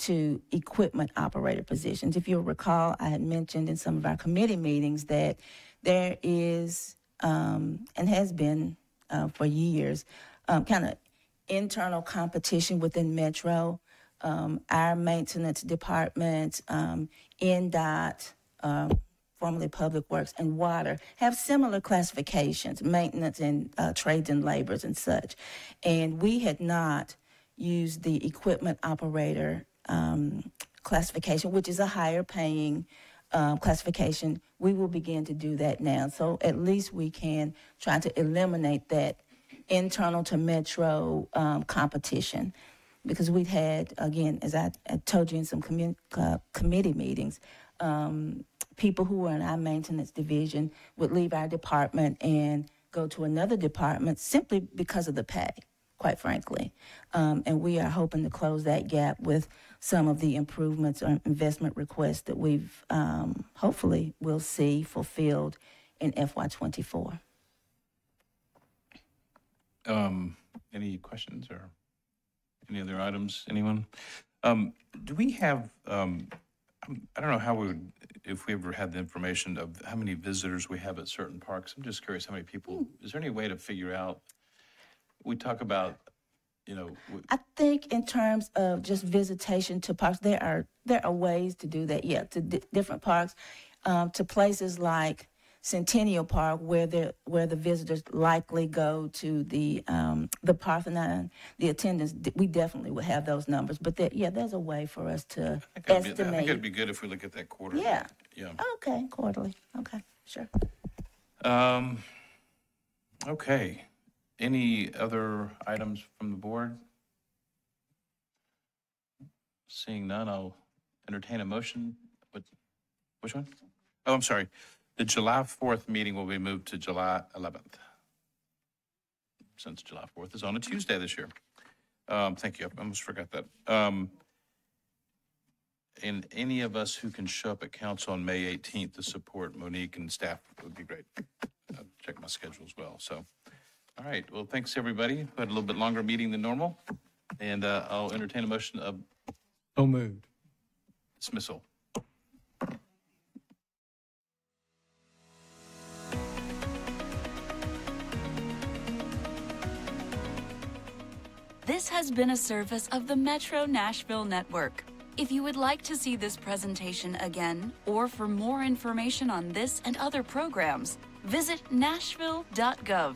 to equipment operator positions. If you'll recall, I had mentioned in some of our committee meetings that there is um, and has been uh, for years, um, kind of internal competition within Metro. Um, our maintenance department, um, NDOT, um, formerly Public Works, and Water have similar classifications, maintenance and uh, trades and labors and such. And we had not used the equipment operator um, classification, which is a higher paying um, classification. We will begin to do that now. So at least we can try to eliminate that internal to Metro um, competition. Because we've had, again, as I, I told you in some uh, committee meetings, um, people who were in our maintenance division would leave our department and go to another department simply because of the pay, quite frankly. Um, and we are hoping to close that gap with some of the improvements or investment requests that we've um, hopefully will see fulfilled in FY24. Um, any questions or any other items? Anyone? Um, do we have, um, I don't know how we would, if we ever had the information of how many visitors we have at certain parks. I'm just curious how many people, is there any way to figure out? We talk about, you know, w- I think in terms of just visitation to parks, there are there are ways to do that. Yeah, to di- different parks, um, to places like Centennial Park, where the where the visitors likely go to the um, the Parthenon, the attendance. We definitely would have those numbers. But there, yeah, there's a way for us to I think it'd be- I think estimate. it'd be good if we look at that quarter. Yeah. Yeah. Okay, quarterly. Okay, sure. Um, okay. Any other items from the board? Seeing none, I'll entertain a motion. What, which one? Oh, I'm sorry. The July 4th meeting will be moved to July 11th. Since July 4th is on a Tuesday this year. Um, thank you. I almost forgot that. Um, and any of us who can show up at council on May 18th to support Monique and staff would be great. I'll check my schedule as well, so. All right, well, thanks, everybody. We had a little bit longer meeting than normal, and uh, I'll entertain a motion of So moved. dismissal. This has been a service of the Metro Nashville Network. If you would like to see this presentation again, or for more information on this and other programs, visit nashville.gov